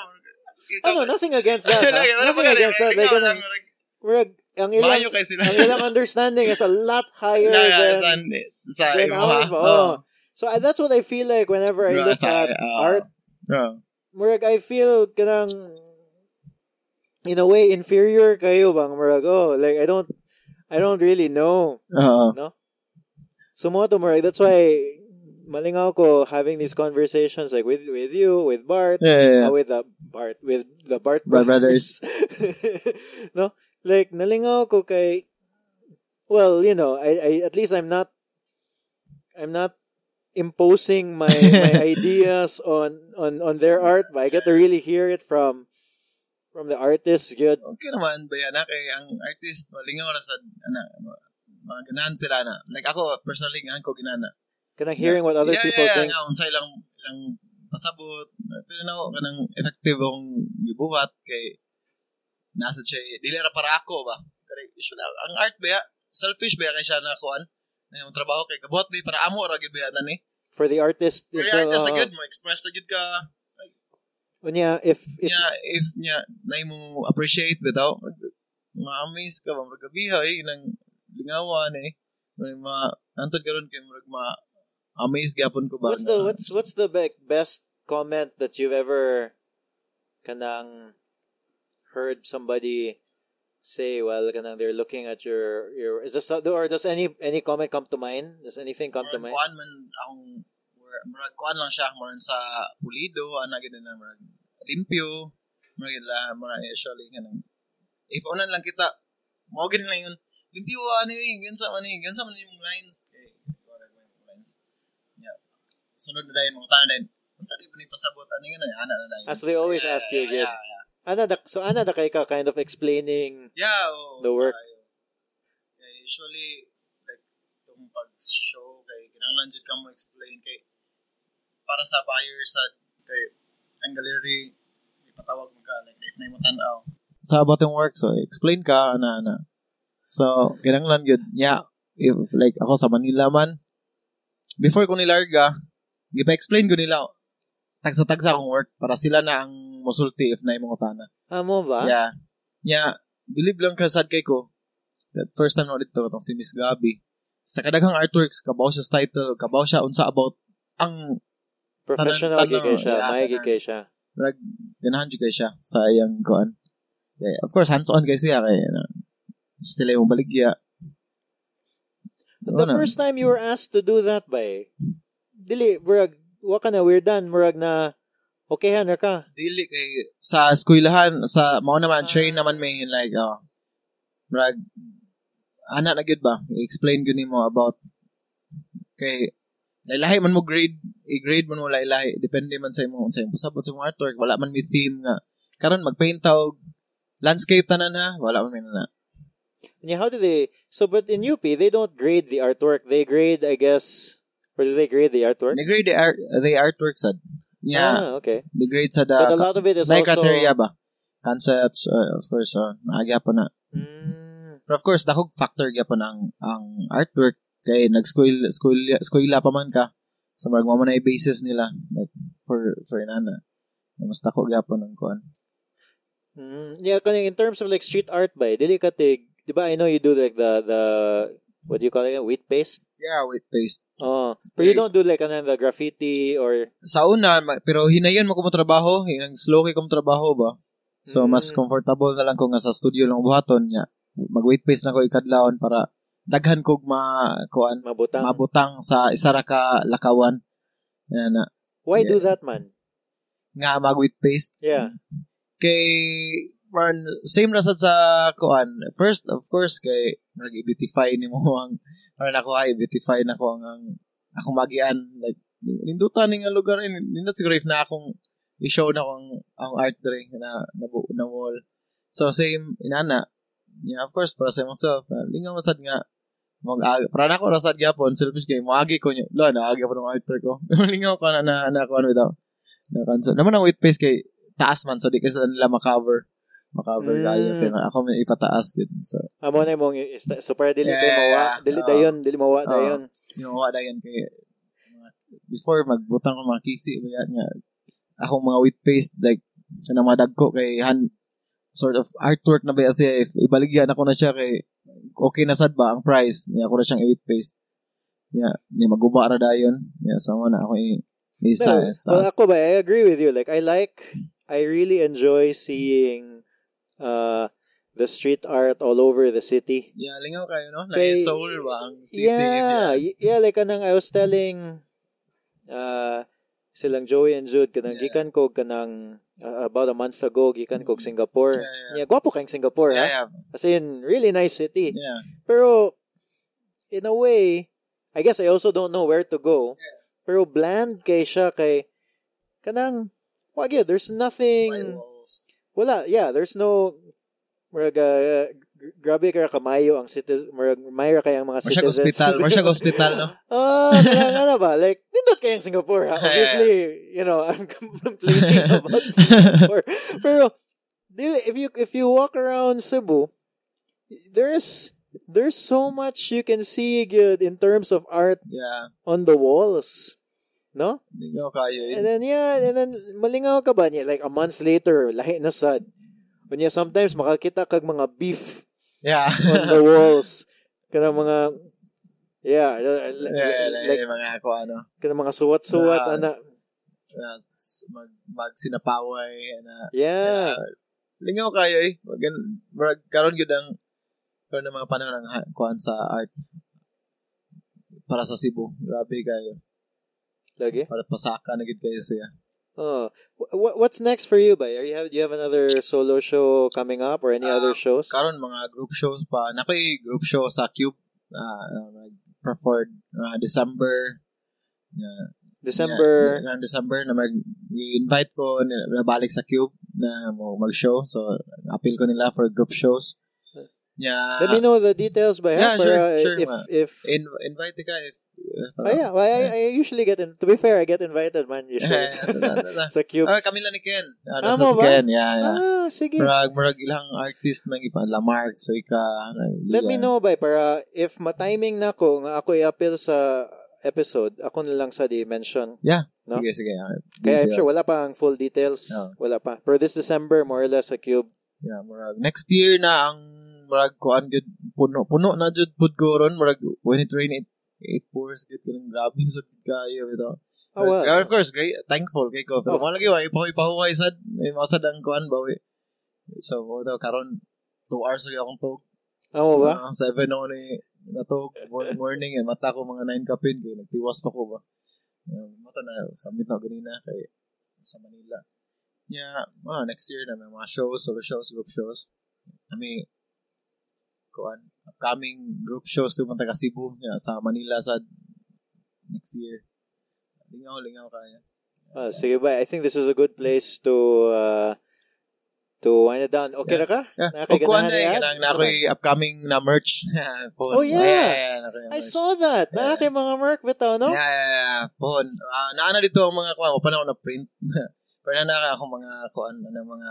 oh no nothing against that pa nothing against that like Murag ang Mayo ilang kay sila. ang ilang understanding is a lot higher than sa than imo ours? Oh. So uh, that's what I feel like whenever I look sa- at uh, art. Oh. Murag, I feel kanang in a way inferior kayo bang murag oh like I don't I don't really know Oo. no so mo to murag that's why malingaw ko having these conversations like with with you with Bart Yeah, yeah, yeah. uh, with the Bart with the Bart Bart brothers. no like nalingaw ko kay well you know I, I at least I'm not I'm not imposing my my ideas on on on their art but I get to really hear it from from the artist good Okay naman, bayana kay ang artist, malingaw na sa, ana, mga ganahan sila na. Like ako, personally, ganahan ko ginana. kind hearing what other yeah, people yeah, think Yeah, unsay lang, lang pasabot. Pero na ako, kanang effective ang gibuhat kay nasa siya, dili ra para ako ba? Usually, ang art ba, selfish ba kay siya na kuan? Na yung trabaho kay kabuhat di para amo ra gid ba na ni. for the artist For the artist na uh, good mo, express na good ka. Unya, if, if Nya, if nya, na mo appreciate bitaw, ma-amaze ka ba, magabiha eh, nang lingawan eh. May ma, antod karon kay murag ma, amaze gapon ko ba? what's the what's what's the be- best comment that you've ever kanang heard somebody say well, they're looking at your your is this or does any any comment come to mind? Does anything come to mind? Kuan man akong murag- kuan lang siya murag sa pulido ana gid na murag limpyo murag la murag usually kanang if unan lang kita mo gid lang yun. Limpyo ani eh gansa man eh gansa man yung lines. Eh yung lines. Yeah. Sunod na dayon mga tanan unsa di pa ni pasabot ani nga ana na dayon. As they always ask you, yeah, Gid. yeah, yeah. Ana da, so ana da kay ka kind of explaining Yeah, oo. The work. Kaya, kaya usually, like, itong pag-show, kay kinanglan dyan ka mo explain kay para sa buyer sa kay ang gallery ipatawag mo ka like if na mo tanaw sa about yung work so explain ka ana ana so kinanglan gyud yeah if like ako sa Manila man before ko nilarga gipa-explain ko nila tagsa-tagsa akong work para sila na ang musulti if na imong utana amo ba Yeah. Yeah. Believe lang ka sad kay ko. That first time na ulit to, itong si Miss Gabi. Sa kadaghang artworks, kabaw siya sa title, kabaw siya unsa about ang professional tanan- kay siya yeah, may tanan. kay siya rag ganahan kay siya sa iyang kuan. Yeah, of course, hands-on kay siya kay uh, sila yung baligya. the Ano na? first time you were asked to do that by dili murag wa ka na we're done murag na okay na ka Dili kay sa eskwelahan sa mao naman train naman may like uh, rag ana na gyud ba? I-explain gyud nimo about kay lahi man mo grade, i-grade man mo lahi depende man sa imo sa imo pasabot sa imong artwork, wala man may theme nga. Karon magpaint og landscape tanan ha, wala man may na. Yeah, how do they? So, but in UP, they don't grade the artwork. They grade, I guess, or do they grade the artwork? Ni grade the art the artwork sad. Yeah, Ah, okay. the grade sa But a lot of it is like also... criteria ba? Concepts, uh, of course, uh, naagya po na. Mm, But of course, dakog factor gyapon ang ang artwork kay nag-school school eskwela pa man ka. So marag mo na basis nila like for for inana. Mas dako gyapon ang kuan. mm, yeah, kanya in terms of like street art ba, eh, dili ka tig, di ba I know you do like the, the, what do you call it, wheat paste? Yeah, with paste. Oh, but you don't do like ano, the graffiti or, Sa una, pero hinayon mo mo trabaho, hinang slow kay mo trabaho ba. So mas Mm. comfortable na lang ko nga sa studio lang buhaton nya. Mag-wait paste na ko ikadlawon para daghan kog ma kuan mabutang. mabutang sa isa ra ka lakawan. Yan na. Why do Yeah. that, man? Nga mag-wait paste. Yeah. kay man same ra sad sa kuan first of course kay nag-beautify ni mo ang para nako ay beautify na ko ang, ang ako magian. Like nindutan ni nga lugar in nindot siguro if na akong i-show na ko ang, art dre na na, na wall. So same inana. Yeah of course para sa myself uh, lingaw sad nga mag para na ko ra sad gyapon selfish kay moagi ko nyo lo na agi pa ng art ko. Lingaw ko na na, na kuan without na cancel naman ang weight pace kay taas man so di kasi nila makover makover Mm. kaya nga ako may ipataas gud so Amo na mong ista- so para dili Yeah, mawa, dili oo. dayon, dili mawa dayon. yung wala yan kay before magbutang ko mga kisi ba nga ako mga with paste like na madag ko kay han sort of artwork na ba siya if ibaligyan ako na siya kay okay na sad ba ang price niya ako na siyang i-with paste niya niya maguba ra dayon niya sama na ako i isa well, ako ba, I agree with you. Like, I like, I really enjoy seeing uh, the street art all over the city. Yeah, lingaw kayo, no? Kay- Kay, soul ba ang city? Yeah, yeah, like kanang I was telling uh, silang Joey and Jude, kanang Yeah. gikan ko kanang uh, about a month ago, gikan ko Singapore. Yeah, yeah. Yeah, gwapo kayong Singapore, Yeah, ha? yeah. As in, really nice city. Yeah. Pero, in a way, I guess I also don't know where to go. Pero bland kay siya kay, kanang, wag there's nothing, walls. Wala, yeah, there's no, murag, uh, grabe kaya kamayo ang citizen, murag, mayra kaya ang mga Masyag citizens. hospital. Masyag hospital, no? Ah, uh, ano ba? Like, nindot kayang Singapore, ha? Obviously, you know, I'm complaining about Singapore. Pero, if you, if you walk around Cebu, there's, there's so much you can see good in terms of art Yeah. on the walls. No? Lingaw kayo. eh. And then, yeah, and then, malingaw ka ba niya? Like, a month later, lahi na sad. Kunya, sometimes, makakita kag mga beef Yeah. on the walls. Kana mga, yeah, yeah, yeah, like, yeah, mga ako, ano. kana mga suwat-suwat, Ah. ana. uh, mag, mag sinapaway na Yeah. lingaw kayo eh Magan, karon gyud ang karon ng mga panahon ng kuan sa art para sa Cebu grabe kayo Lagi. para pasaka na gid kayo siya Oh. What, what's next for you, ba? Are you have, do you have another solo show coming up or any Ah, other shows? karon mga group shows pa nakoy group show sa Cube uh, uh, for uh, December yeah, December. Yeah, December na mag i-invite ko nila balik sa Cube na mag-show. So, appeal ko nila for group shows. Yeah. Let me know the details, ba? Yeah, sure, sure, if, ma. if, In, invite ka if... oh, yeah. Well, I, I usually get in, to be fair, I get invited, man, usually. sa Cube. Ah, kami lang ni Ken. Ah, nasa si? Ken. Yeah, yeah. Ah, sige. Murag, murag ilang artist man ipan. Lamarck, Soika. Let me know, ba? Para if matiming na ko, nga ako i-appeal sa episode, ako na lang sa di-mention. Yeah. No? Sige, sige. ah, Kaya I'm sure wala pa ang full details. No. Wala pa. Pero this December, more or less, sa Cube. Yeah, murag. Next year na ang murag kuan gud puno puno na jud pud ko ron murag when it rain it it pours gud kanang grabe sa kayo bitaw. Oh, well. Pero of course, great thankful kay ko. Pero Oh. lagi wa ipahuy pahuway sad may masad ang kuan ba we. So mo daw karon 2 hours lagi akong tog. Amo ba? Ah, 7 ako ni natog mo- morning eh mata ko mga 9 kapin kay nagtiwas pa ko ba. Um, mata na summit na ganina kay sa Manila. Yeah, ah, next year na may mga shows, solo shows, group shows. Kami kuan upcoming group shows to taga Cebu yeah, sa Manila sa next year. Lingaw, lingaw kaya. Ah, sige ba? I think this is a good place to uh, to wind it down. Okay Yeah. ra ka? Yeah. Nakakay O kuan ganahan eh, na kanang na ako'y upcoming na merch. Oh, yeah. yeah, yeah, ako'y I merch. saw that. Yeah. Nakakay mga Merc bitaw, no? Yeah, yeah, yeah. Phone. Ah, naana dito ang mga kuan, pa na ako na print. Pero na ako mga kuan, ano mga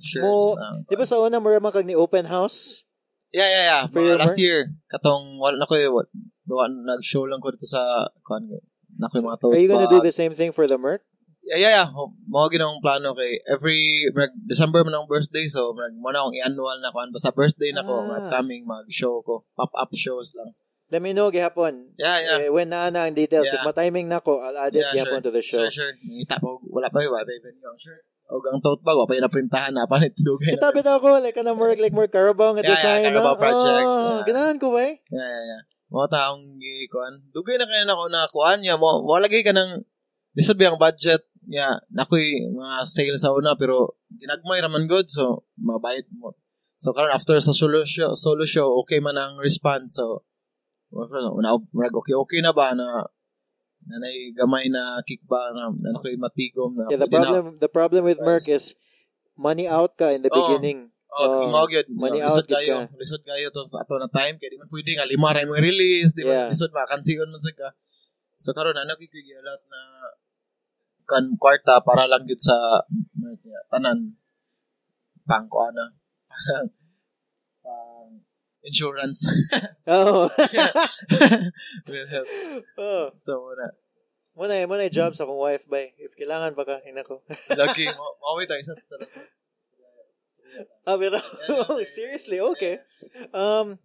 shirts. Mo- ah, Di ba sa una mo ramang kag ni open house? Yeah, yeah, yeah. For Mga your last year, katong wala na ko eh, what, what, nag-show lang ko dito sa kuan na ko yung mga tote Are you gonna do the same thing for the Merc? Yeah, yeah, yeah. Mao ginang plano kay every mag, December man ang birthday so mag mo na akong i-annual na kuan basta birthday na ko Ah. mag coming mag-show ko. Pop-up shows lang. Let me know gihapon. Yeah, yeah. Eh, when na na ang details. Yeah. If ma-timing na ko, I'll add it Yeah, gihapon to the show. Sure, sure. Nangita ko wala pa yung shirt. O gang tote bag, wala pa yung naprintahan na pa nitulugay. Kita bitaw ko, like na Merc, like more Carabao nga Yeah, yeah, design. Carabao project. Oh, Yeah. ganahan ko ba eh? Yeah, yeah, yeah. Mga taong gikuan. Dugay na kayo na ko na kuan niya mo. Wala lagay ka ng lisod ba ang budget niya. Nakoy mga sales sa una pero ginagmay raman good so mabayad mo. So karon after sa solo show, solo show okay man ang response so una okay okay na ba na na nay gamay na kickback na na nakoy matigom na. Yeah, the pwede na- problem the problem with Merc Price. is money out ka in the Oo. beginning. Oh, Oh, gyud. money lisod out, kayo. Lisod kayo to ato na time kay di man pwede nga lima ra imong release, di Yeah. man lisod makansiyon man sa ka. So karon na nagkikigyalat na kan kwarta para lang gid sa ano tanan pang ko ana. Insurance. Oh. Will help. oh. So muna. Muna muna yung job sa akong wife ba If kailangan ba ka, ina ko. Lucky mo mo wait isa sa sa ah, pero, oh, seriously, okay. Um,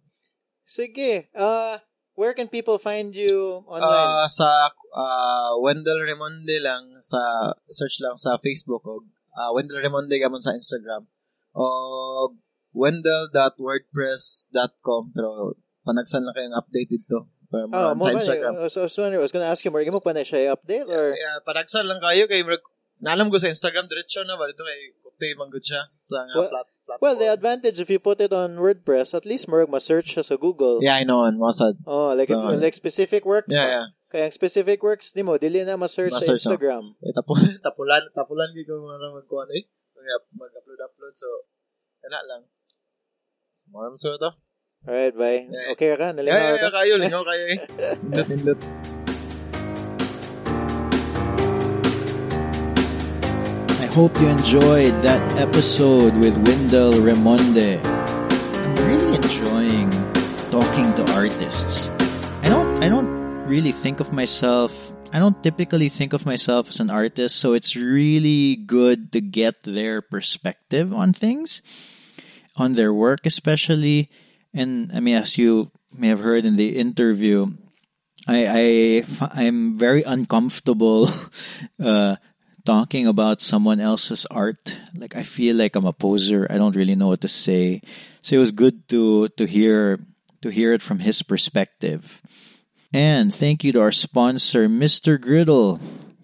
sige, uh, where can people find you online? Ah, sa ah, Wendell Remonde lang sa search lang sa Facebook o ah, Wendell Remonde gamon sa Instagram o wendell.wordpress.com pero panagsan lang kayong updated to pero oh, mo mo sa ba Instagram. I was wondering, I was gonna ask you, Morgan mo pa na siya i-update or? Yeah, panagsan lang kayo kay naalam ko sa Instagram diretso na ba dito kay Kutte man gud siya sa nga Well- flat platform. Well, the advantage if you put it on WordPress, at least Morgan ma-search siya sa Google. Yeah, I know, mo sad. Oh, like So, if, like specific works. Yeah, ba? yeah. Kaya ang specific works, di mo, dili na ma-search sa Ma-search na. Instagram. Eh, tapu tapulan, tapulan gyud ko mga magkuan eh. Mag- Mag-upload upload so kana lang. Maram so to. Alright, bye. Yeah. Okay ka? Yeah, Nalinaw yeah, ka? yeah, kayo, lingaw kayo eh. Indot, indot. I hope you enjoyed that episode with Wendell Remonde. I'm really enjoying talking to artists. I don't I don't really think of myself I don't typically think of myself as an artist, so it's really good to get their perspective on things, on their work especially. And I mean as you may have heard in the interview, I, I I'm very uncomfortable uh, talking about someone else's art. Like I feel like I'm a poser. I don't really know what to say. So it was good to to hear to hear it from his perspective. And thank you to our sponsor, Mr. Griddle.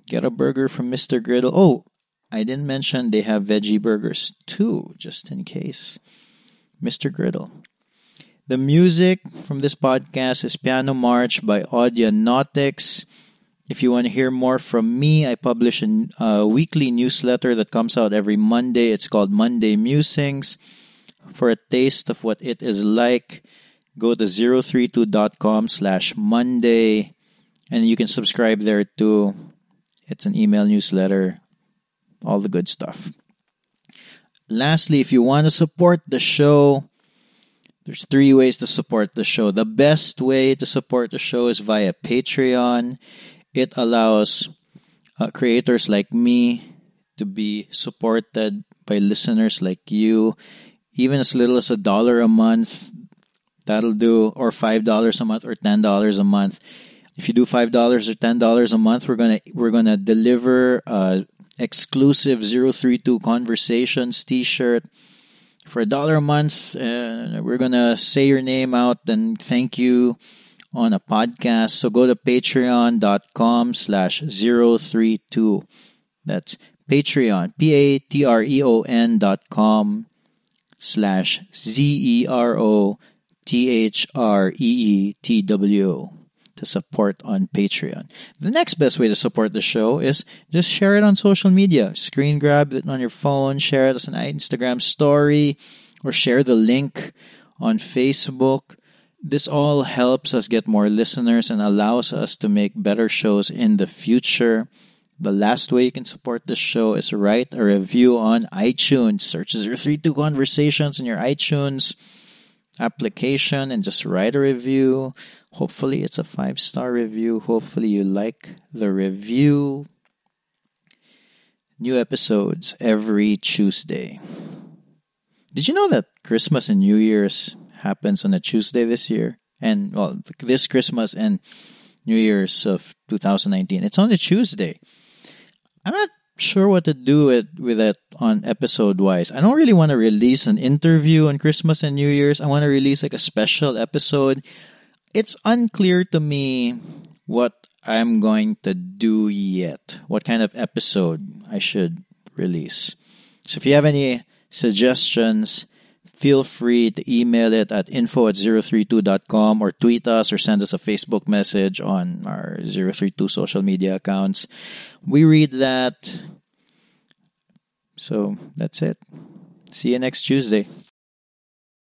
Get a burger from Mr. Griddle. Oh, I didn't mention they have veggie burgers too, just in case. Mr. Griddle. The music from this podcast is Piano March by Audionautics. If you want to hear more from me, I publish a weekly newsletter that comes out every Monday. It's called Monday Musings. For a taste of what it is like, go to 032.com slash Monday and you can subscribe there too. It's an email newsletter, all the good stuff. Lastly, if you want to support the show, there's three ways to support the show. The best way to support the show is via Patreon. It allows uh, creators like me to be supported by listeners like you. Even as little as a dollar a month, that'll do, or five dollars a month, or ten dollars a month. If you do five dollars or ten dollars a month, we're gonna we're gonna deliver a exclusive 032 conversations T-shirt for a dollar a month. Uh, we're gonna say your name out and thank you on a podcast. So go to patreon.com slash 032. That's Patreon, P-A-T-R-E-O-N dot com slash Z-E-R-O T-H-R-E-E-T-W. To support on Patreon. The next best way to support the show is just share it on social media. Screen grab it on your phone, share it as an Instagram story, or share the link on Facebook. This all helps us get more listeners and allows us to make better shows in the future. The last way you can support the show is write a review on iTunes. Search 032 Conversations in your iTunes application and just write a review. Hopefully, it's a five star review. Hopefully, you like the review. New episodes every Tuesday. Did you know that Christmas and New Year's happens on a Tuesday this year? And, well, this Christmas and New Year's of 2019, it's on a Tuesday. I'm not sure what to do with, with it on episode wise. I don't really want to release an interview on Christmas and New Year's. I want to release like a special episode. It's unclear to me what I'm going to do yet. What kind of episode I should release. So if you have any suggestions, feel free to email it at info at 032.com or tweet us or send us a Facebook message on our 032 social media accounts. We read that. So that's it. See you next Tuesday.